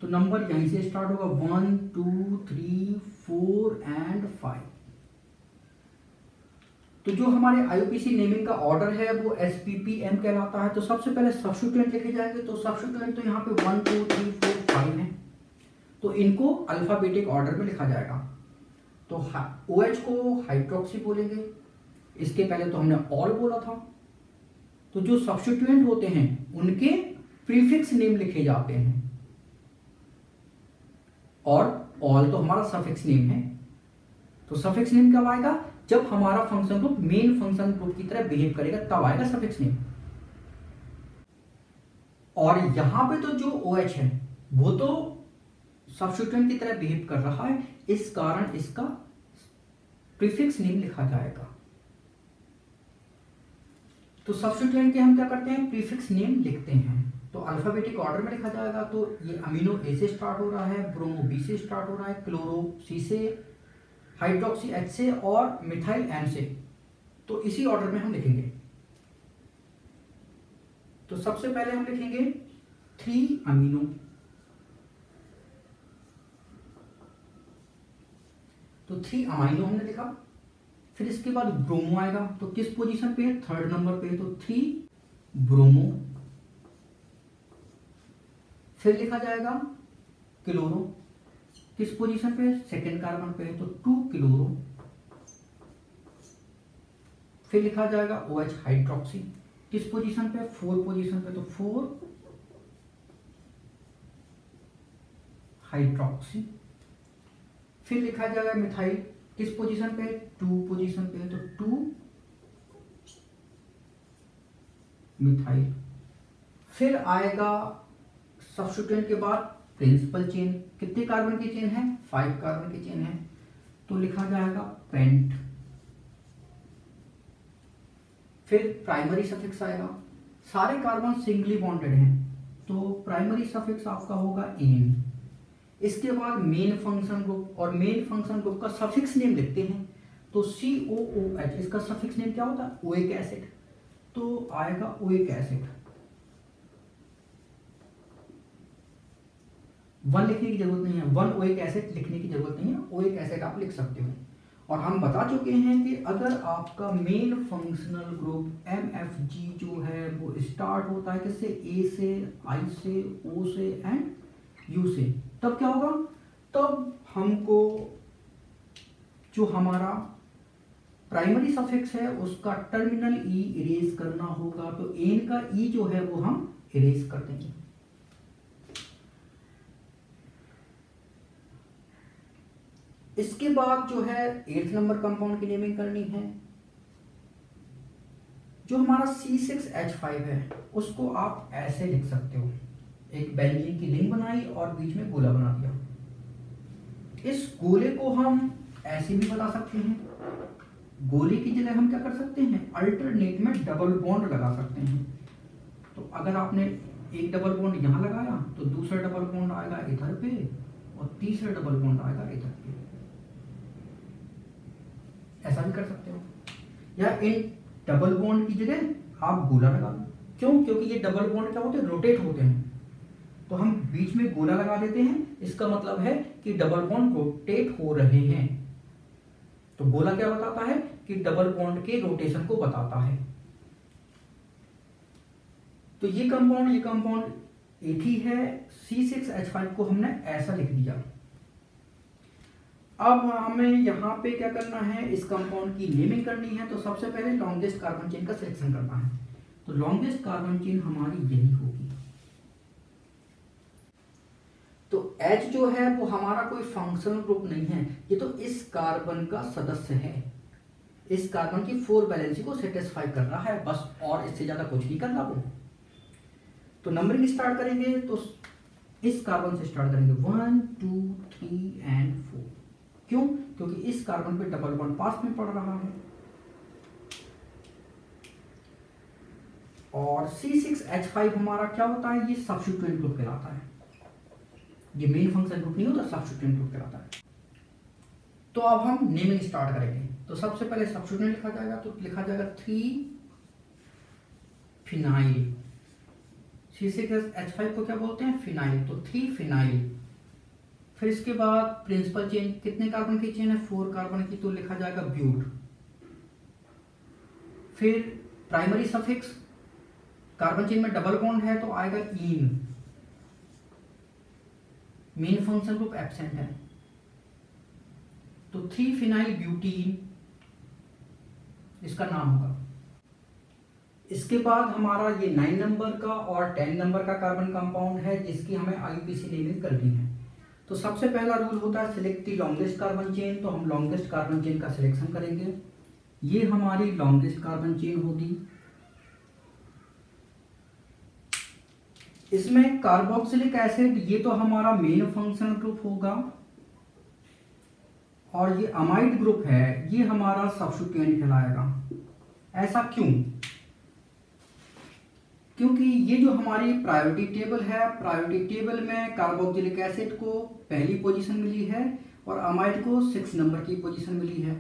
तो नंबर यहीं से स्टार्ट होगा। One two three four and five तो जो हमारे आईओपीसी नेमिंग का ऑर्डर है, वो एस पी पी एम कहलाता है। तो सबसे पहले सब्सिट्यूएंट लिखे जाएँगे। तो सब्सिट्यूएंट तो यहाँ पे one two three four five है। तो इनको अल्फाबेटिक ऑर्डर में लिखा जाएगा। तो ओ एच को हाइड्रोक्सी बोलेंगे। इसके पहले तो हमने ऑल बोला था। तो जो सब्सिट्यूएंट होते हैं, उनके प्रीफिक्स नेम लिखे जाते हैं। और ऑल तो हमारा सफिक्स नेम है। तो सफिक्स नेम कब आएगा? जब हमारा function group main function group की तरह बिहेव करेगा, तब आएगा सफिक्स नेम और यहाँ पे तो जो ओ OH है, वो तो सब्सिट्यूएंट की तरह बिहेव कर रहा है, इस कारण इसका प्रीफिक्स नेम लिखा जाएगा। तो सब्सिट्यूएंट के हम क्या करते हैं? प्रीफिक्स नेम लिखते हैं। तो अल्फाबेटिक ऑर्डर में लिखा जाएगा तो ये अमीनो ए से स्टार्ट हो रहा है ब्रोमो बी से स्टार्ट हो रहा है क्लोरो सी से हाइड्रोक्सी एच से और मिथाइल एम से। तो इसी ऑर्डर में हम लिखेंगे। तो सबसे पहले हम लिखेंगे थ्री अमीनो तो थ्री अमाइनो हमने लिखा फिर इसके बाद ब्रोमो आएगा। तो किस पोजीशन पे है? थर्ड नंबर पे तो थ्री ब्रोमो फिर लिखा जाएगा क्लोरो किस पोजीशन पे सेकेंड कार्बन पे है। तो टू क्लोरो फिर लिखा जाएगा ओ एच हाइड्रोक्सी किस पोजीशन पे फोर पोजीशन पे। तो फोर हाइड्रोक्सी फिर लिखा जाएगा मिथाइल किस पोजीशन पे? टू पोजीशन पे। तो टू मिथाइल फिर आएगा सब्सटीट्यूएंट के बाद प्रिंसिपल चेन कितने कार्बन की चेन है? फाइव कार्बन की चेन है। तो लिखा जाएगा पेंट फिर प्राइमरी सफिक्स आएगा। सारे कार्बन सिंगली बॉन्डेड हैं। तो प्राइमरी सफिक्स आपका होगा एन इसके बाद मेन फ़ंक्शन ग्रुप और मेन फ़ंक्शन ग्रुप का सफिक्स नेम लिखते हैं। तो सी ओ ओ एच इसका सफिक्स नेम क्या होता है? ओएक एसिड तो आएगा ओएक एसिड वन लिखने की ज़रूरत नहीं है। वन ओ एक एसिड लिखने की ज़रूरत नहीं है। ओ एक एसिड आप लिख सकते हो। और हम बता चुके हैं कि अगर आपका main functional group M F G जो है, वो स्टार्ट होता है किससे? ए से आई से ओ से एंड यू से। तब क्या होगा? तब हमको जो हमारा प्राइमरी सफिक्स है, उसका टर्मिनल ई इरेज करना होगा। तो एन का ई जो है, वो हम इरेज कर देंगे। इसके बाद जो है एट्थ नंबर कंपाउंड की नेमिंग करनी है। जो हमारा सी सिक्स एच फाइव है, उसको आप ऐसे लिख सकते हो। एक बेंजीन की रिंग बनाई और बीच में गोला बना दिया। इस गोले को हम ऐसे भी बता सकते हैं। गोले की जगह हम क्या कर सकते हैं? अल्टरनेट में डबल बॉन्ड लगा सकते हैं। तो अगर आपने एक डबल बॉन्ड यहाँ लगाया तो दूसरा डबल बॉन्ड आएगा इधर पे और तीसरा डबल बॉन्ड आएगा इधर पे। ऐसा भी कर सकते हो। या इन डबल बॉन्ड की जगह आप गोला लगा दो। क्यों? क्योंकि ये डबल बॉन्ड क्या होते हैं? रोटेट होते हैं। तो हम बीच में गोला लगा देते हैं। इसका मतलब है कि डबल बॉन्ड रोटेट हो रहे हैं। तो गोला क्या बताता है? कि डबल बॉन्ड के रोटेशन को बताता है। तो ये कंपाउंड ये कंपाउंड एक ही है। सी सिक्स एच फाइव को हमने ऐसा लिख दिया। अब हमें यहाँ पे क्या करना है? इस कंपाउंड की नेमिंग करनी है। तो सबसे पहले लॉन्गेस्ट कार्बन चेन का सिलेक्शन करना है। तो लॉन्गेस्ट कार्बन चेन हमारी यही होगी। तो H जो है, वो हमारा कोई फंक्शनल ग्रुप नहीं है। ये तो इस कार्बन का सदस्य है। इस कार्बन की फोर बैलेंसी को सेटिस्फाई कर रहा है, बस और इससे ज़्यादा कुछ नहीं कर रहा वो। तो नंबरिंग स्टार्ट करेंगे तो इस कार्बन से स्टार्ट करेंगे। One two three and four क्यों? क्योंकि इस कार्बन पे डबल वन पास में पड़ रहा है। और C6H5 हमारा क्या होता है? ये सब्सिट्यूएंट ग्रुप कहलाता है। ये मेन फ़ंक्शन ग्रुप नहीं होता सब्सिट्यूएंट ग्रुप कहलाता है। तो अब हम नेमिंग स्टार्ट करेंगे। तो सबसे पहले सब्सिट्यूएंट लिखा जाएगा तो लिखा जाएगा three phenyl C six H five को क्या बोलते हैं? फिनाइल तो थ्री फिनाइल फिर इसके बाद प्रिंसिपल चेन कितने कार्बन की चेन है? फोर कार्बन की तो लिखा जाएगा ब्यूट फिर प्राइमरी सफिक्स कार्बन चेन में डबल बॉन्ड है तो आएगा ene main function group absent है। तो थ्री फिनाइल ब्यूटीन, इसका नाम होगा। इसके बाद हमारा ये नाइन नंबर का और टेन नंबर का कार्बन कंपाउंड है, जिसकी हमें आई आईपीसी नेमिंग करनी है। तो सबसे पहला रूल होता है select the longest carbon chain तो हम लॉन्गेस्ट कार्बन चेन का सिलेक्शन करेंगे। ये हमारी लॉन्गेस्ट कार्बन चेन होगी। इसमें कार्बोक्सिलिक एसिड ये तो हमारा मेन फंक्शनल ग्रुप होगा। और ये अमाइड ग्रुप है, ये हमारा सब्सिट्यूएंट कहलाएगा। ऐसा क्यों? क्योंकि ये जो हमारी प्रायोरिटी टेबल है प्रायोरिटी टेबल में कार्बोक्सिलिक एसिड को पहली पोजीशन मिली है और अमाइड को सिक्स नंबर की पोजीशन मिली है।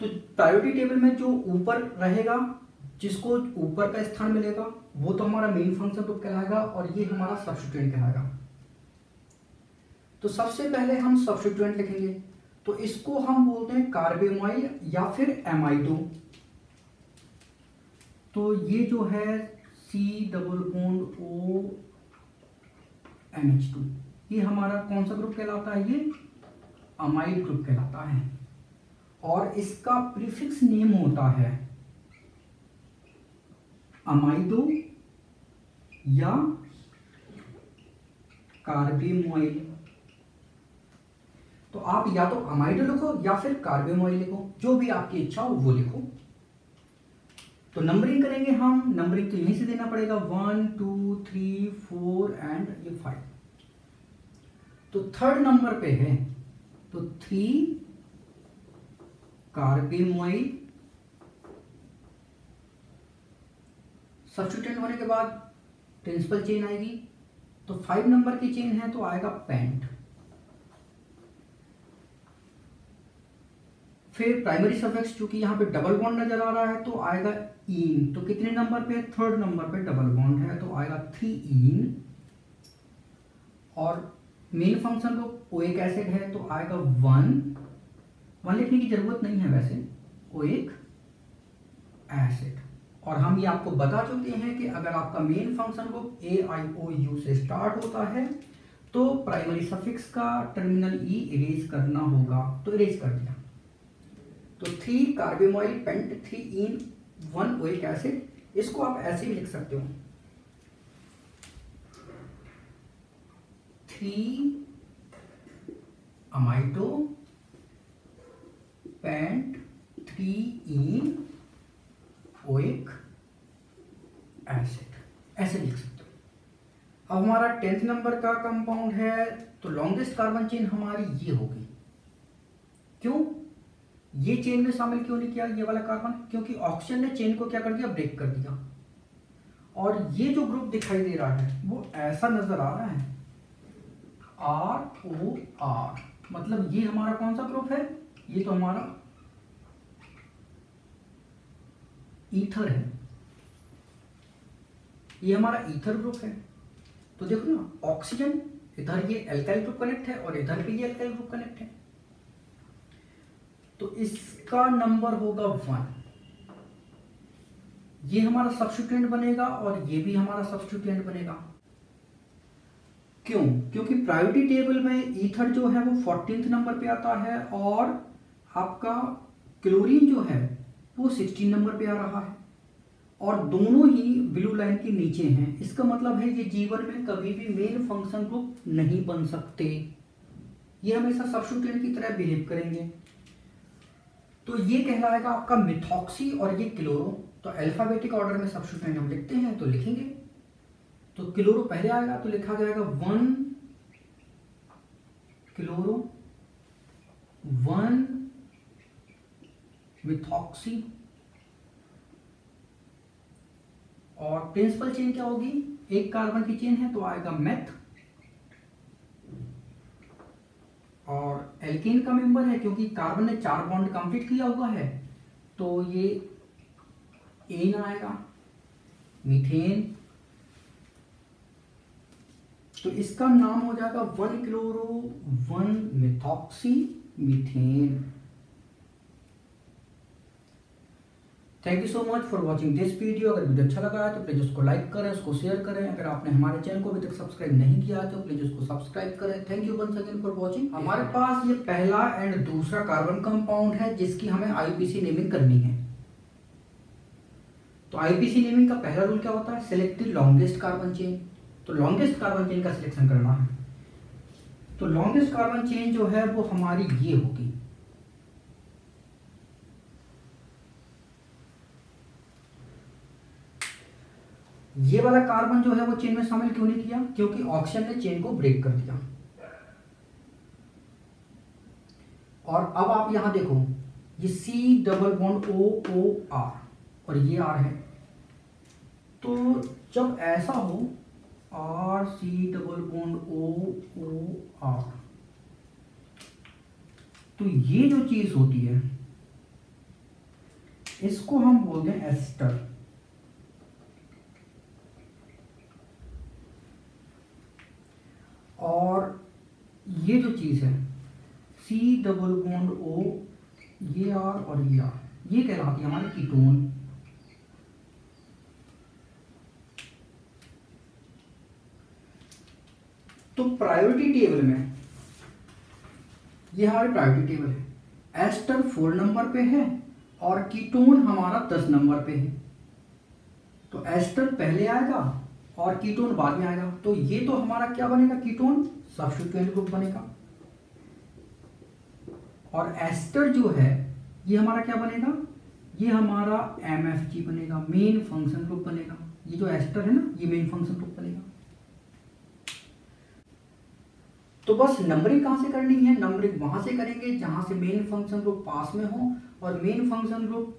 तो प्रायोरिटी टेबल में जो ऊपर रहेगा जिसको ऊपर का स्थान मिलेगा, वो तो हमारा मेन फ़ंक्शन ग्रुप कहलाएगा और ये हमारा सब्सटीट्यूएंट कहलाएगा। तो सबसे पहले हम सब्सटीट्यूएंट लिखेंगे। तो इसको हम बोलते हैं कार्बेमाइल या फिर एमाइडो तो ये जो है C double bond O M H two ये हमारा कौन सा ग्रुप कहलाता है? ये अमाइड ग्रुप कहलाता है। और इसका प्रीफिक्स नेम होता है। अमाइडो या कार्बेमोइल। तो आप या तो अमाइडो लिखो या फिर कार्बेमोइल लिखो, जो भी आपकी इच्छा हो वो लिखो। तो नंबरिंग करेंगे हम नंबरिंग तो यहीं से देना पड़ेगा। One two three four and ये फाइव तो थर्ड नंबर पे है तो थ्री कार्बेमोइल सब्सटीट्यूट होने के बाद प्रिंसिपल चेन आएगी। तो फाइव नंबर की चेन है तो आएगा पेंट फिर प्राइमरी सफिक्स चूँकि यहाँ पे डबल बॉन्ड नज़र आ रहा है तो आएगा इन। तो कितने नंबर पे? थर्ड नंबर पे डबल बॉन्ड है तो आएगा थ्री इन। और मेन फ़ंक्शन तो ओएक एसिड है तो आएगा वन वन लिखने की ज़रूरत नहीं है वैसे वो एक एसिड और हम ये आपको बता चुके हैं कि अगर आपका main function group A I O U से स्टार्ट होता है तो प्राइमरी सफिक्स का टर्मिनल ई इरेज करना होगा तो इरेज कर दिया। तो three carbamoyl pent three ene one oic acid इसको आप ऐसे भी लिख सकते हो। Three amido pent three ene oic acid, ऐसे लिख सकते हो। अब हमारा टेंथ नंबर का कंपाउंड है तो लॉन्गेस्ट कार्बन चेन हमारी ये होगी। क्यों? ये चेन में शामिल क्यों नहीं किया? ये वाला कार्बन क्योंकि ऑक्सीजन ने चेन को क्या कर दिया? ब्रेक कर दिया। और ये जो ग्रुप दिखाई दे रहा है, वो ऐसा नज़र आ रहा है। आर ओ आर मतलब ये हमारा कौन सा ग्रुप है? ये तो हमारा ईथर है। ये हमारा ईथर ग्रुप है। तो देखो ना, ऑक्सीजन, इधर ये एल्काइल ग्रुप कनेक्ट है और इधर भी ये एल्काइल ग्रुप कनेक्ट है। तो इसका नंबर होगा वन ये हमारा सब्सटीट्यूएंट बनेगा और ये भी हमारा सब्सटीट्यूएंट बनेगा। क्यों? क्योंकि प्रायोरिटी टेबल में ईथर जो है वो फोर्टींथ नंबर पे आता है और आपका क्लोरीन जो है वो सिक्सटीन नंबर पे आ रहा है। और दोनों ही ब्लू लाइन के नीचे हैं। इसका मतलब है ये जीवन में कभी भी मेन फ़ंक्शन ग्रुप नहीं बन सकते। ये हमेशा सब्सटीट्यूएंट की तरह बिहेव करेंगे। तो ये कहलाएगा आपका मिथॉक्सी और ये क्लोरो तो अल्फाबेटिक ऑर्डर में सब्सटीट्यूएंट हम लिखते हैं तो लिखेंगे। तो क्लोरो पहले आएगा तो लिखा जाएगा वन क्लोरो वन मिथॉक्सी और प्रिंसिपल चेन क्या होगी? एक कार्बन की चेन है तो आएगा मेथ और एल्केन का मेंबर है, क्योंकि कार्बन ने चार बॉन्ड कंप्लीट किया हुआ है तो ये एन आएगा मीथेन तो इसका नाम हो जाएगा one chloro one methoxy methane thank you so much for watching this video अगर वीडियो अच्छा लगा है तो प्लीज़ उसको लाइक करें, उसको शेयर करें। अगर आपने हमारे चैनल को अभी तक सब्सक्राइब नहीं किया तो प्लीज़ उसको सब्सक्राइब करें। Thank you once again for watching हमारे पास ये पहला एंड दूसरा कार्बन कंपाउंड है जिसकी हमें आईपीसी नेमिंग करनी है। तो आईपीसी नेमिंग का पहला रूल क्या होता है? सिलेक्ट लॉन्गेस्ट कार्बन चेन तो लॉन्गेस्ट कार्बन चेन का सिलेक्शन करना है। तो लॉन्गेस्ट कार्बन चेन जो है वो हमारी ये होगी। ये वाला कार्बन जो है वो चेन में शामिल क्यों नहीं किया? क्योंकि ऑक्सीजन ने चेन को ब्रेक कर दिया। और अब आप यहाँ देखो, ये C double bond O O R और ये आर है। तो जब ऐसा हो R C double bond O O R तो ये जो चीज़ होती है, इसको हम बोलते हैं एस्टर। और ये जो चीज़ है सी डबल बॉन्ड ओ ये आर और ये आर ये कहलाती है हमारी कीटोन तो प्रायोरिटी टेबल में, ये हमारी प्रायोरिटी टेबल है। एस्टर फोर नंबर पे है और कीटोन हमारा दस नंबर पे है। तो एस्टर पहले आएगा और कीटोन बाद में आएगा। तो ये तो हमारा क्या बनेगा कीटोन सब्स्टिट्यूएंट ग्रुप बनेगा। और एस्टर जो है, ये हमारा क्या बनेगा? ये हमारा एम एफ़ जी बनेगा मेन फ़ंक्शन ग्रुप बनेगा। ये जो एस्टर है ना, ये मेन फ़ंक्शन ग्रुप बनेगा। तो बस नंबरिंग कहाँ से करनी है? नंबरिंग वहाँ से करेंगे, जहाँ से मेन फ़ंक्शन ग्रुप पास में हो। और मेन फ़ंक्शन ग्रुप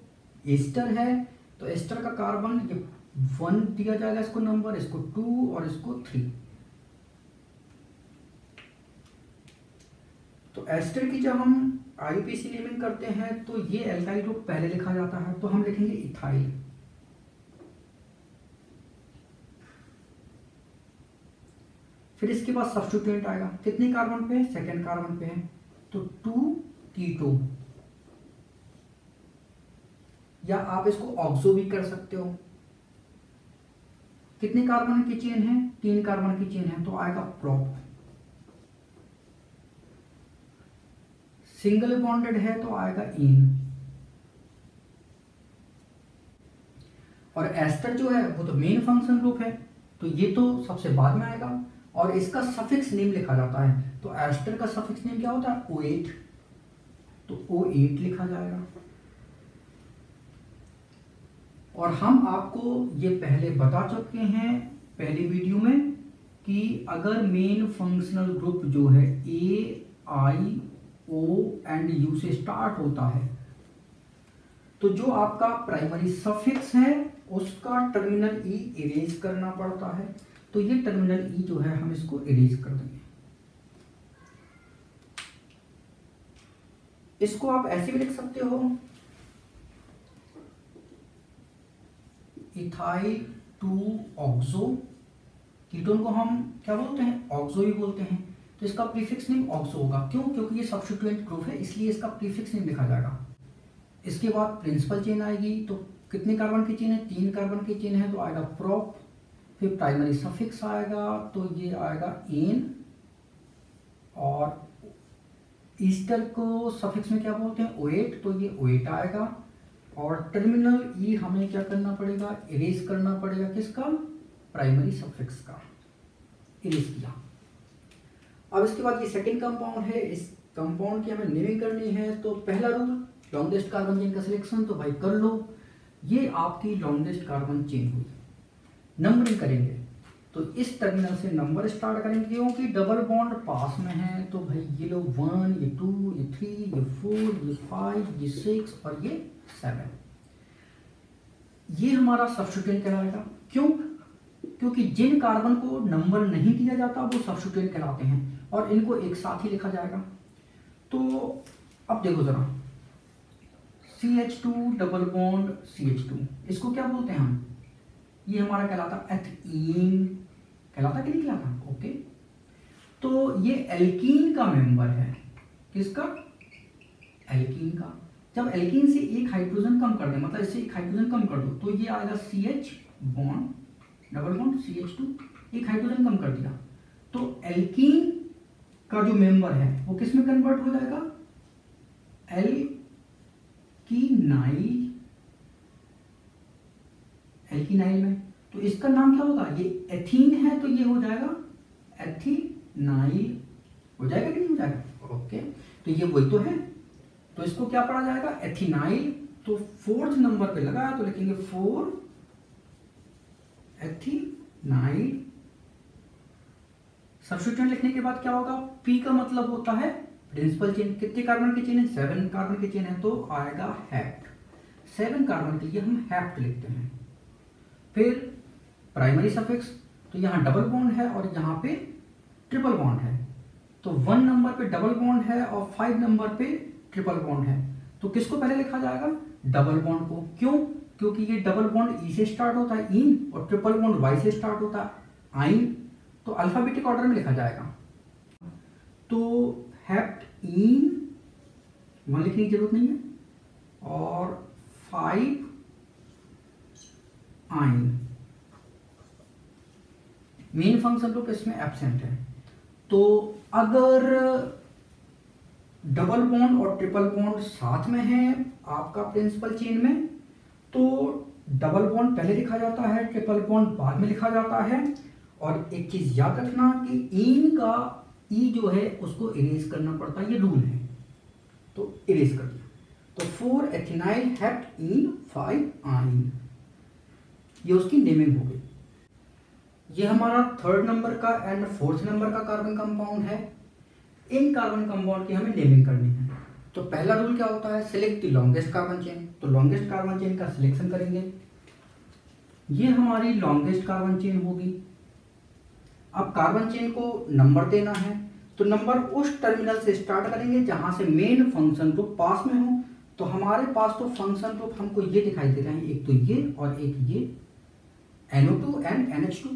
एस्टर है तो एस्टर का कार्बन ये वन दिया जाएगा इसको नंबर, इसको टू और इसको थ्री। तो एस्टर की जब हम आईपीसी नेमिंग करते हैं तो ये एल्काइल ग्रुप पहले लिखा जाता है तो हम लिखेंगे इथाइल फिर इसके बाद सब्सटीट्यूएंट आएगा। कितने कार्बन पे? है सेकेंड कार्बन पे। है तो टू कीटो या आप इसको ऑक्सो भी कर सकते हो। कितने कार्बन की चेन है? तीन कार्बन की चेन है तो आएगा प्रोप सिंगल बॉन्डेड है तो आएगा इन और एस्टर जो है, वो तो मेन फ़ंक्शन ग्रुप है तो ये तो सबसे बाद में आएगा, और इसका सफिक्स नेम लिखा जाता है तो एस्टर का सफिक्स नेम क्या होता है? ओ एट तो ओ एट लिखा जाएगा। और हम आपको ये पहले बता चुके हैं पहली वीडियो में कि अगर मेन फंक्शनल ग्रुप जो है A I O and U से स्टार्ट होता है तो जो आपका प्राइमरी सफिक्स है, उसका टर्मिनल ई इरेज करना पड़ता है। तो ये टर्मिनल ई जो है, हम इसको इरेज कर देंगे। इसको आप ऐसे भी लिख सकते हो। इथाइल टू ऑक्सो, कीटोन को हम क्या बोलते हैं? ऑक्सो ही बोलते हैं। तो इसका प्रीफिक्स नेम ऑक्सो होगा। क्यों? क्योंकि ये सब्सिट्यूएंट ग्रुप है, इसलिए इसका प्रीफिक्स नेम लिखा जाएगा। इसके बाद प्रिंसिपल चेन आएगी। तो कितने कार्बन की चेन है? तीन कार्बन की चेन है तो आएगा प्रोप फिर प्राइमरी सफिक्स आएगा तो ये आएगा एन और ईस्टर को सफिक्स में क्या बोलते हैं? ओएट तो ये ओएट आएगा। और टर्मिनल ई e हमें क्या करना पड़ेगा? इरेज करना पड़ेगा किसका? प्राइमरी सफिक्स का। इरेज किया। अब इसके बाद ये सेकंड कंपाउंड है। इस कंपाउंड की हमें नेमिंग करनी है तो पहला रूल लॉन्गेस्ट कार्बन चेन का सिलेक्शन तो भाई कर लो। ये आपकी लॉन्गेस्ट कार्बन चेन हुई। नंबरिंग करेंगे। तो इस टर्मिनल से नंबर स्टार्ट करेंगे, क्योंकि डबल बॉन्ड पास में है तो भाई ये लो वन ये टू ये थ्री ये फोर ये फाइव ये सिक्स और ये सेवन ये हमारा सब्सटीट्यूएंट कहलाएगा। क्यों? क्योंकि जिन कार्बन को नंबर नहीं दिया जाता, वो सब्सटीट्यूएंट कहलाते हैं और इनको एक साथ ही लिखा जाएगा। तो अब देखो जरा। C H two double bond C H two इसको क्या बोलते हैं हम? ये हमारा कहलाता एथीन कहलाता कि नहीं कहलाता? ओके तो ये एल्कीन का मेंबर है। किसका? एल्कीन का। जब एल्कीन से एक हाइड्रोजन कम कर दे मतलब इससे एक हाइड्रोजन कम कर दो तो ये आएगा C H bond double bond C H two एक हाइड्रोजन कम कर दिया। तो एल्कीन का जो मेंबर है वो किसमें कन्वर्ट हो जाएगा? एल की नाइल एल्कीनाइल में। तो इसका नाम क्या होगा? ये एथीन है तो ये हो जाएगा एथीनाइल हो जाएगा कि नहीं हो जाएगा? ओके। तो ये वही तो है। तो इसको क्या पढ़ा जाएगा? एथीनाइल तो फोर्थ नंबर पे लगा तो लिखेंगे फोर एथीनाइल सब्सिट्यूएंट लिखने के बाद क्या होगा? पी का मतलब होता है प्रिंसिपल चेन कितने कार्बन की चेन है? सेवन कार्बन की चेन है तो आएगा हैप्ट सेवन कार्बन के लिए हम हैप्ट लिखते हैं। फिर प्राइमरी सफिक्स तो यहाँ डबल बॉन्ड है और यहाँ पे ट्रिपल बॉन्ड है। तो वन नंबर पे डबल बॉन्ड है और फाइव नंबर पे ट्रिपल बॉन्ड है। तो किसको पहले लिखा जाएगा? डबल बॉन्ड को। क्यों? क्योंकि ये डबल बॉन्ड ई से स्टार्ट होता है, इन, और ट्रिपल बॉन्ड वाई से स्टार्ट होता है, आइन। तो अल्फाबेटिक ऑर्डर में लिखा जाएगा। तो हैप्ट इन वन लिखने की ज़रूरत नहीं है, और five yne. Main function group इसमें एबसेंट है। तो अगर डबल बॉन्ड और ट्रिपल बॉन्ड साथ में है आपका प्रिंसिपल चेन में तो डबल बॉन्ड पहले लिखा जाता है, ट्रिपल बॉन्ड बाद में लिखा जाता है। और एक चीज़ याद रखना कि इन का ई जो है, उसको इरेज करना पड़ता है, ये रूल है। तो इरेज कर दिया। तो four ethynyl hept ene five yne ये उसकी नेमिंग हो गई। ये हमारा थर्ड नंबर का एंड फोर्थ नंबर का कार्बन कंपाउंड है। इन कार्बन कंपाउंड की हमें नेमिंग करनी है। तो पहला रूल क्या होता है? Select the longest carbon chain तो लॉन्गेस्ट कार्बन चेन का सिलेक्शन करेंगे। ये हमारी लॉन्गेस्ट कार्बन चेन होगी। अब कार्बन चेन को नंबर देना है। तो नंबर उस टर्मिनल से स्टार्ट करेंगे जहाँ से मेन फ़ंक्शन ग्रुप पास में हो। तो हमारे पास तो फ़ंक्शन ग्रुप हमको ये दिखाई दे रहे हैं। एक तो ये और एक ये। NO2 एंड NH2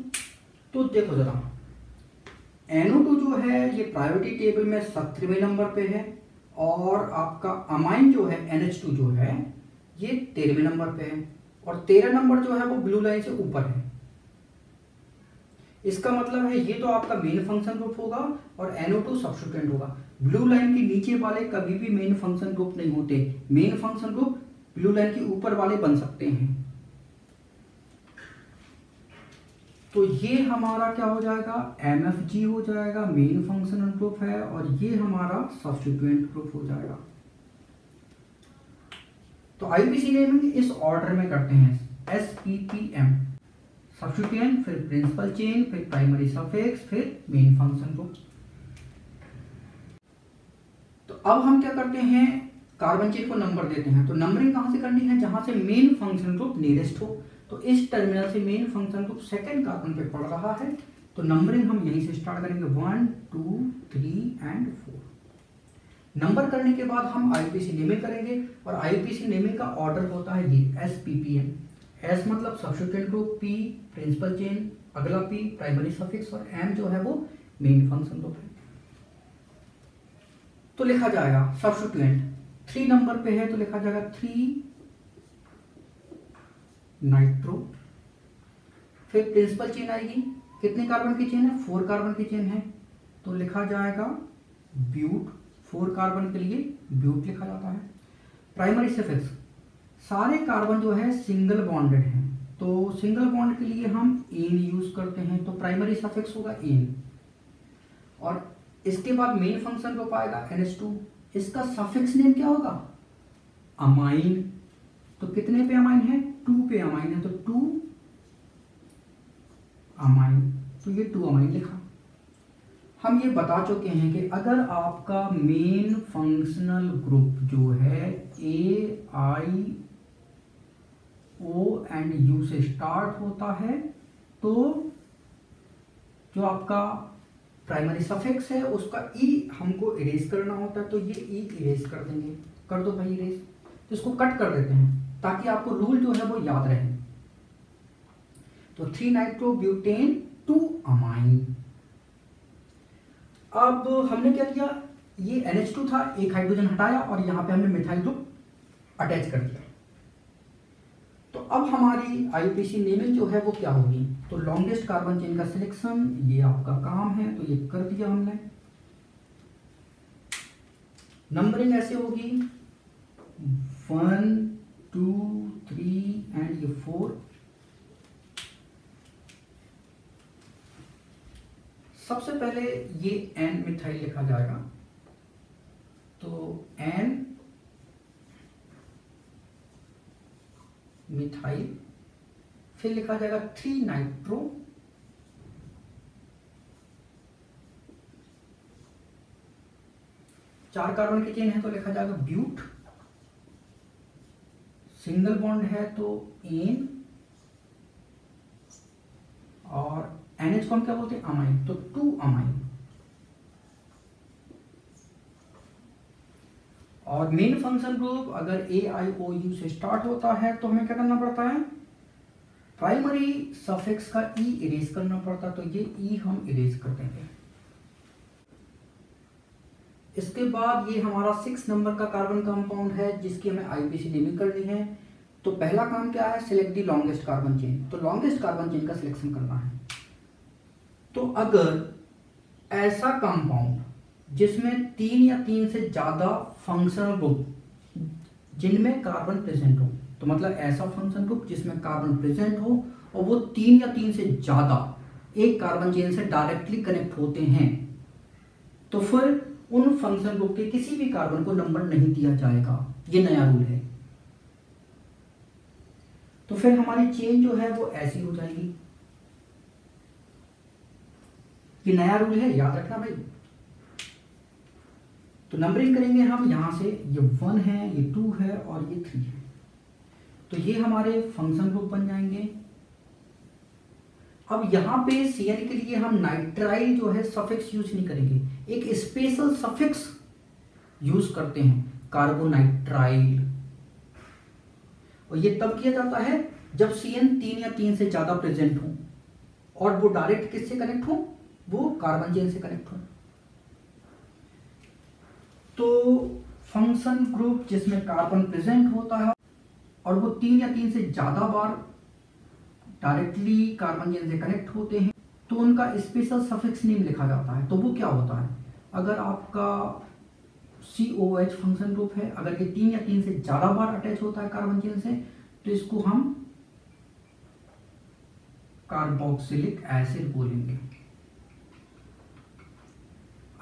तो देखो जरा। NO2 जो है, ये प्रायोरिटी टेबल में सत्रहवें नंबर पे है और आपका अमाइन जो है NH2 जो है, ये तेरहवें नंबर पे है और तेरह नंबर जो है, वो ब्लू लाइन से ऊपर है। इसका मतलब है, ये तो आपका मेन फ़ंक्शन ग्रुप होगा और NO2 सब्सटीट्यूएंट होगा। ब्लू लाइन के नीचे वाले कभी भी मेन फ़ंक्शन ग्रुप नहीं होते। Main function group blue line के ऊपर वाले बन सकते हैं। तो ये हमारा क्या हो जाएगा? एम एफ़ जी हो जाएगा मेन फंक्शनल ग्रुप है, और ये हमारा सब्सटीट्यूएंट ग्रुप हो जाएगा। तो आईपीसी नेमिंग इस ऑर्डर में करते हैं। S P P M substituent फिर प्रिंसिपल चेन फिर प्राइमरी सफिक्स फिर मेन फ़ंक्शन ग्रुप तो अब हम क्या करते हैं? कार्बन चेन को नंबर देते हैं। तो नंबरिंग कहाँ से करनी है? जहाँ से मेन फ़ंक्शन ग्रुप नियरेस्ट हो। तो इस टर्मिनल से main function group second carbon पे पड़ रहा है तो नंबरिंग हम यहीं से स्टार्ट करेंगे। One two three and four number करने के बाद हम आईपीसी नेमिंग करेंगे और आईपीसी नेमिंग का ऑर्डर होता है ये S P P M S मतलब substituent group P principal chain अगला पी प्राइमरी सफिक्स और एम जो है वो मेन फ़ंक्शन ग्रुप है। तो लिखा जाएगा सब्सिट्यूएंट थ्री नंबर पे है तो लिखा जाएगा थ्री नाइट्रो। फिर प्रिंसिपल चेन आएगी। कितने कार्बन की चेन है? फोर कार्बन की चेन है। तो लिखा जाएगा ब्यूट। फोर कार्बन के लिए ब्यूट लिखा जाता है। प्राइमरी सफिक्स सारे कार्बन जो है सिंगल बॉन्डेड हैं। तो सिंगल बॉन्ड के लिए हम एन यूज़ करते हैं। तो प्राइमरी सफिक्स होगा एन। और इसके बाद मेन फ़ंक्शन को पाएगा NH2 इसका सफिक्स नेम क्या होगा? अमाइन तो कितने पे अमाइन है? टू पे अमाइन है तो टू अमाइन तो ये टू अमाइन लिखा। हम ये बता चुके हैं कि अगर आपका मेन फंक्शनल ग्रुप जो है A I O and U से स्टार्ट होता है तो जो आपका प्राइमरी सफिक्स है, उसका ई e हमको इरेज करना होता है तो ये ई e इरेज कर देंगे। कर दो भाई इरेज तो इसको कट कर देते हैं। ताकि आपको रूल जो है वो याद रहे। तो थ्री नाइट्रोब्यूटेन, टू अमाइन। अब हमने क्या किया? ये NH2 था, एक हाइड्रोजन हटाया और यहाँ पे हमने मिथाइल ग्रुप अटैच कर दिया। तो अब हमारी आईपीसी नेमिंग जो है वो क्या होगी? तो लॉन्गेस्ट कार्बन चेन का सिलेक्शन ये आपका काम है तो ये कर दिया हमने। नंबरिंग ऐसे होगी। वन टू थ्री एंड ये फोर सबसे पहले ये एन मिथाइल लिखा जाएगा। तो एन मिथाइल फिर लिखा जाएगा थ्री नाइट्रो चार कार्बन की चेन है तो लिखा जाएगा ब्यूट सिंगल बॉन्ड है तो एन और एनएच को हम क्या बोलते हैं? अमाइन। तो टू अमाइन। और मेन फ़ंक्शन ग्रुप अगर ए आई ओ यू से स्टार्ट होता है तो हमें क्या करना पड़ता है? प्राइमरी सफिक्स का ई e इरेज करना पड़ता है तो ये ई e हम इरेज कर देंगे। इसके बाद ये हमारा सिक्स नंबर का कार्बन कंपाउंड है, जिसकी हमें आईपीसी नेमिंग करनी है। तो पहला काम क्या है? Select the longest carbon chain तो लॉन्गेस्ट कार्बन चेन का सिलेक्शन करना है। तो अगर ऐसा कंपाउंड जिसमें तीन या तीन से ज़्यादा फंक्शनल ग्रुप जिनमें कार्बन प्रेजेंट हो तो मतलब ऐसा फ़ंक्शन ग्रुप जिसमें कार्बन प्रेजेंट हो, और वो तीन या तीन से ज़्यादा एक कार्बन चेन से डायरेक्टली कनेक्ट होते हैं तो फिर उन फ़ंक्शन ग्रुप के किसी भी कार्बन को नंबर नहीं दिया जाएगा। ये नया रूल है। तो फिर हमारी चेन जो है वो ऐसी हो जाएगी। ये नया रूल है, याद रखना भाई। तो नंबरिंग करेंगे हम यहाँ से। ये वन है, ये टू है और ये थ्री है। तो ये हमारे फ़ंक्शन ग्रुप बन जाएँगे। अब यहाँ पे सीएन के लिए हम नाइट्राइल जो है सफिक्स यूज़ नहीं करेंगे। एक स्पेशल सफिक्स यूज़ करते हैं कार्बोनाइट्राइल और ये तब किया जाता है जब सी एन तीन या तीन से ज़्यादा प्रेजेंट हो। और वो डायरेक्ट किससे कनेक्ट हो? वो कार्बन चेन से कनेक्ट हो। तो फ़ंक्शन ग्रुप जिसमें कार्बन प्रेजेंट होता है, और वो तीन या तीन से ज़्यादा बार डायरेक्टली कार्बन चेन से कनेक्ट होते हैं तो उनका स्पेशल सफिक्स नेम लिखा जाता है। तो वो क्या होता है? अगर आपका C O H function group है, अगर ये तीन या तीन से ज़्यादा बार अटैच होता है कार्बन चेन से तो इसको हम कार्बोक्सिलिक एसिड बोलेंगे।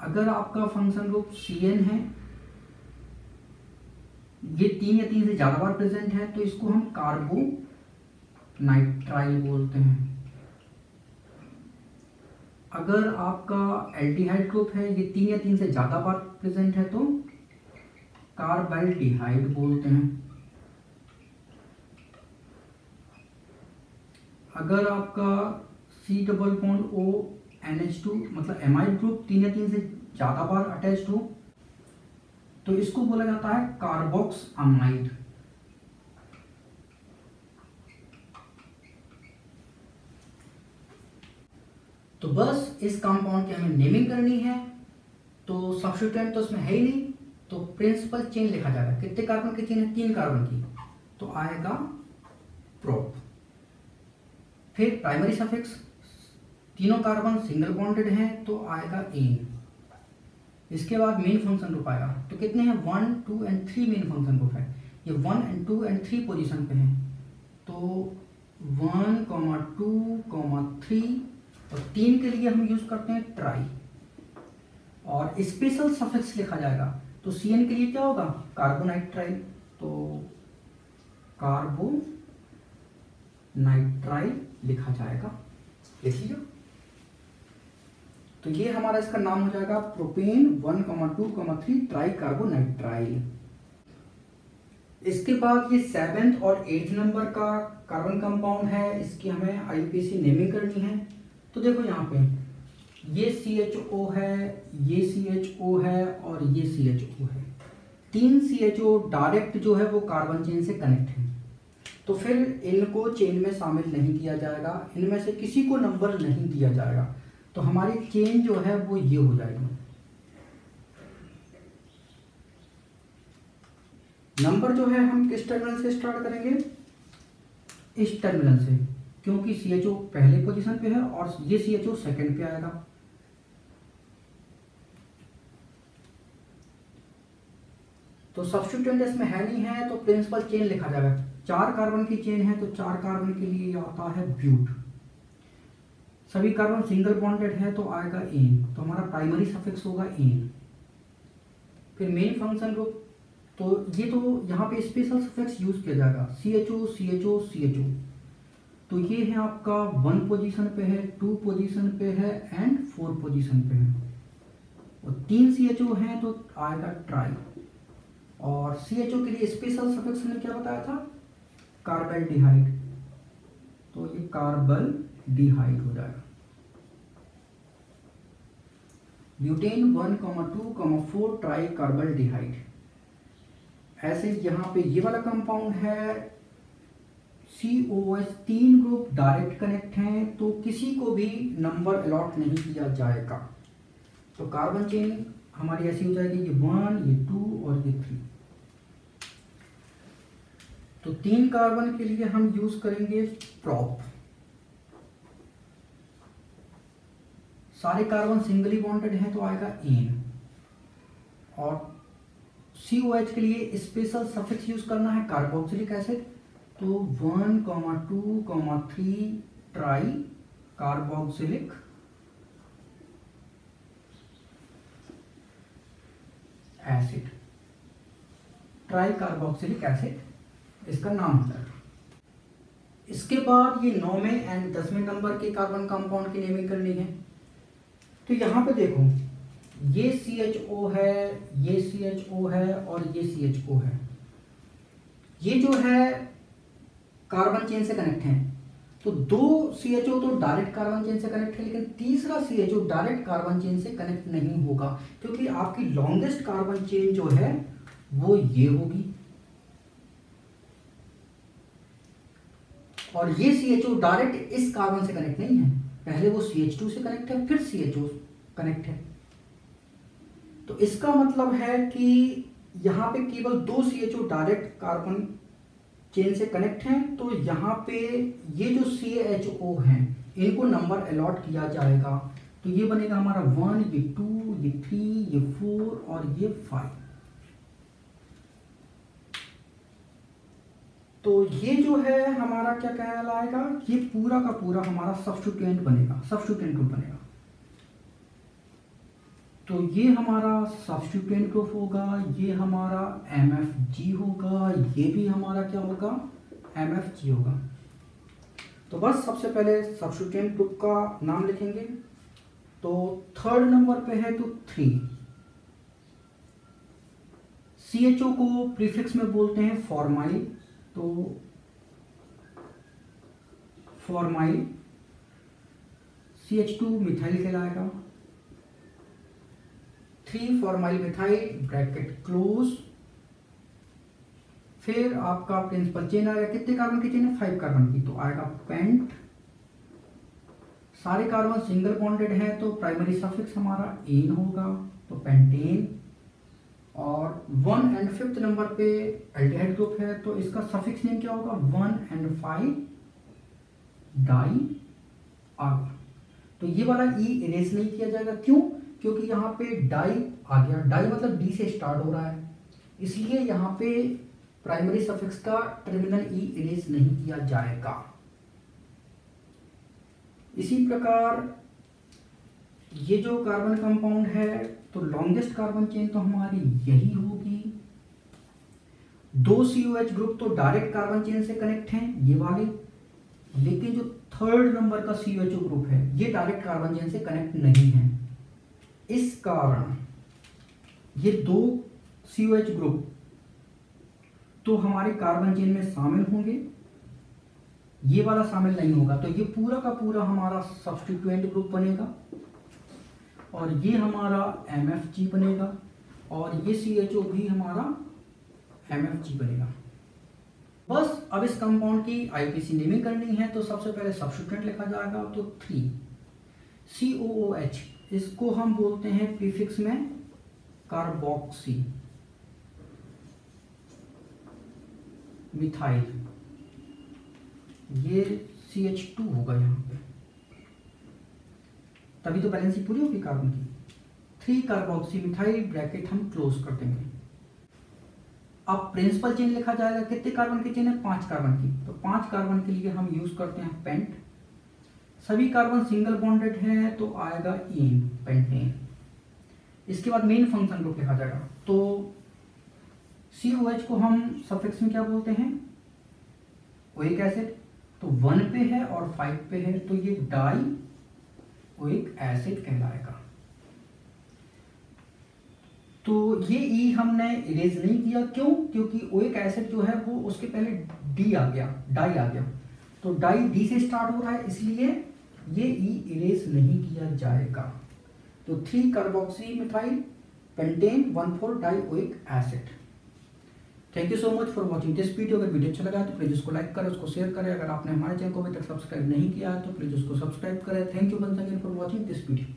अगर आपका फ़ंक्शन ग्रुप सी एन है, ये तीन या तीन से ज़्यादा बार प्रेजेंट है तो इसको हम कार्बो नाइट्राइल बोलते हैं। अगर आपका एल्डिहाइड ग्रुप है, ये तीन या तीन से ज़्यादा बार प्रेजेंट है तो कार्बाइल्डिहाइड बोलते हैं। अगर आपका C double bond O N H two मतलब एमाइड ग्रुप तीन या तीन से ज़्यादा बार अटैच्ड हो तो इसको बोला जाता है कार्बोक्स अमाइड तो बस इस कंपाउंड की हमें नेमिंग करनी है तो सब्सिट्यूएंट तो इसमें है ही नहीं तो प्रिंसिपल चेन लिखा जाएगा। कितने कार्बन की चेन है? तीन कार्बन की। तो आएगा प्रोप फिर प्राइमरी सफिक्स तीनों कार्बन सिंगल बॉन्डेड हैं तो आएगा एन इसके बाद मेन फ़ंक्शन ग्रुप आएगा। तो कितने हैं? One two and three main function group है। ये one and two and three position पे हैं। तो one comma two comma three और तीन के लिए हम यूज़ करते हैं ट्राई और स्पेशल सफिक्स लिखा जाएगा तो सी एन के लिए क्या होगा? कार्बोनाइट्राइल तो कार्बो नाइट्राइल लिखा जाएगा। लिख लीजिए। तो ये हमारा इसका नाम हो जाएगा propane one comma two comma three tri carbonitrile इसके बाद ये सेवेंथ और एट्थ नंबर का कार्बन कंपाउंड है। इसकी हमें आईपीसी नेमिंग करनी है। तो देखो यहाँ पे, ये सी एच ओ है, ये सी एच ओ है और ये सी एच ओ है। तीन सी एच ओ डायरेक्ट जो है वो कार्बन चेन से कनेक्ट है। तो फिर इनको चेन में शामिल नहीं किया जाएगा, इनमें से किसी को नंबर नहीं दिया जाएगा। तो हमारी चेन जो है वो ये हो जाएगी। नंबर जो है हम किस टर्मिनल से स्टार्ट करेंगे? इस टर्मिनल से। क्योंकि सी एच ओ पहले पोजीशन पे है और ये सी एच ओ सेकेंड पे आएगा। तो सब्सटीट्यूएंट इसमें है नहीं, है तो प्रिंसिपल चेन लिखा जाएगा। चार कार्बन की चेन है तो चार कार्बन के लिए आता है ब्यूट सभी कार्बन सिंगल बॉन्डेड है तो आएगा एन तो हमारा प्राइमरी सफिक्स होगा एन फिर मेन फ़ंक्शन ग्रुप तो ये तो यहाँ पे स्पेशल सफिक्स यूज़ किया जाएगा। C H O C H O C H O तो ये है आपका वन पोजीशन पे है टू पोजीशन पे है एंड फोर पोजीशन पे है। और तीन सी एच ओ है तो आएगा ट्राई और सी एच ओ के लिए स्पेशल सफिक्स ने क्या बताया था? कार्बल डिहाइड तो ये कार्बल डिहाइड हो जाएगा। Butane one comma two comma four tri carbaldehyde ऐसे यहाँ पे ये वाला कंपाउंड है सी ओ एस तीन ग्रुप डायरेक्ट कनेक्ट हैं तो किसी को भी नंबर अलॉट नहीं किया जाएगा। तो कार्बन चेन हमारी ऐसी हो जाएगी, ये वन ये टू और ये थ्री तो तीन कार्बन के लिए हम यूज़ करेंगे प्रॉप सारे कार्बन सिंगली बॉन्डेड हैं तो आएगा एन और सी ओ एच के लिए स्पेशल सफिक्स यूज़ करना है कार्बोक्सिलिक एसिड तो one comma two comma three tri carboxylic. Acid. Tri carboxylic acid, इसका नाम होता है। इसके बाद ये नौवें एंड दसवें नंबर के कार्बन कंपाउंड की नेमिंग करनी है। तो यहाँ पे देखो, ये सी एच ओ है, ये सी एच ओ है और ये सी एच ओ है। ये जो है कार्बन चेन से कनेक्ट है। तो दो सी एच ओ तो डायरेक्ट कार्बन चेन से कनेक्ट है, लेकिन तीसरा C H O direct carbon chain से कनेक्ट नहीं होगा, क्योंकि आपकी लॉन्गेस्ट कार्बन चेन जो है, वो ये होगी। और ये सी एच ओ डायरेक्ट इस कार्बन से कनेक्ट नहीं है। पहले वो सी एच टू से कनेक्ट है, फिर सी एच ओ कनेक्ट है। तो इसका मतलब है कि यहाँ पे केवल दो C H O direct carbon chain से कनेक्ट हैं तो यहाँ पे ये जो सी एच ओ हैं, इनको नंबर अलॉट किया जाएगा। तो ये बनेगा हमारा वन ये टू ये थ्री ये फोर और ये फाइव तो ये जो है हमारा क्या कहलाएगा? ये पूरा का पूरा हमारा सब्सटीट्यूएंट बनेगा सब्सटीट्यूएंट बनेगा। तो ये हमारा सब्सटीट्यूएंट ग्रुप होगा, ये हमारा एम होगा, ये भी हमारा क्या होगा? एम एफ़ जी होगा। तो बस सबसे पहले सब्सटीट्यूएंट ग्रुप का नाम लिखेंगे। तो थर्ड नंबर पे है तो थ्री सी एच ओ को प्रीफिक्स में बोलते हैं फॉर्माइल तो formyl C H two methyl कहलाएगा। Three formyl methyl bracket close फिर आपका प्रिंसिपल चेन आएगा कितने कार्बन की चेन है? फाइव कार्बन की। तो आएगा पेंट सारे कार्बन सिंगल बॉन्डेड है तो प्राइमरी सफिक्स हमारा एन होगा तो पेंटेन और वन एंड फिफ्थ नंबर पे एल्डिहाइड ग्रुप है तो इसका सफिक्स नेम क्या होगा? One and five di al तो ये वाला ई e इरेज नहीं किया जाएगा। क्यों? क्योंकि यहाँ पे डाई आ गया। डाई मतलब डी से स्टार्ट हो रहा है। इसलिए यहाँ पे प्राइमरी सफिक्स का टर्मिनल ई इरेज नहीं किया जाएगा। इसी प्रकार ये जो कार्बन कंपाउंड है तो लॉन्गेस्ट कार्बन चेन तो हमारी यही होगी। दो सीओएच ग्रुप तो डायरेक्ट कार्बन चेन से कनेक्ट हैं, ये वाले। लेकिन जो थर्ड नंबर का सी ग्रुप है, ये डायरेक्ट कार्बन चेन से कनेक्ट नहीं है। इस कारण ये दो सी एच ग्रुप तो हमारे कार्बन चेन में शामिल होंगे। ये वाला शामिल नहीं होगा तो ये पूरा का पूरा हमारा सब्सटीट्यूएंट ग्रुप बनेगा और ये हमारा एम बनेगा और ये सी एच ओ भी हमारा एम बनेगा। बस अब इस कंपाउंड की आईपीसी नेमिंग करनी है तो सबसे पहले सब्सटीट्यूएंट लिखा जाएगा तो three C O O H इसको हम बोलते हैं प्रीफिक्स में कार्बोक्सी। मिथाइल। ये सी एच टू होगा यहाँ पे। तभी तो बैलेंसी पूरी होगी कार्बन की। थ्री कार्बोक्सी मिथाइल ब्रैकेट हम क्लोज कर देंगे। अब प्रिंसिपल चेन लिखा जाएगा, कितने कार्बन की चेन है? पाँच कार्बन की। तो पाँच कार्बन के लिए हम यूज़ करते हैं पेंट सभी कार्बन सिंगल बॉन्डेड है तो आएगा इन पेंटेन इसके बाद मेन फ़ंक्शन ग्रुप लिखा जाएगा। तो सी को हम सफिक्स में क्या बोलते हैं? ओइक एसिड तो वन पे है और फाइव पे है तो ये डाई एक एसिड कहलाएगा। तो ये ई e हमने इरेज नहीं किया। क्यों? क्योंकि एक एसिड जो है, वो उसके पहले डी आ गया डाई आ गया। तो डाई डी से स्टार्ट हो रहा है, इसलिए ये ई इरेज नहीं किया जाएगा। तो three carboxy methyl pentane one four dioic acid thank you so much for watching this video अगर वीडियो अच्छा लगा तो प्लीज़ उसको लाइक करें, उसको शेयर करें। अगर आपने हमारे चैनल को अभी तक सब्सक्राइब नहीं किया है तो प्लीज़ उसको सब्सक्राइब करें। Thank you once again for watching this video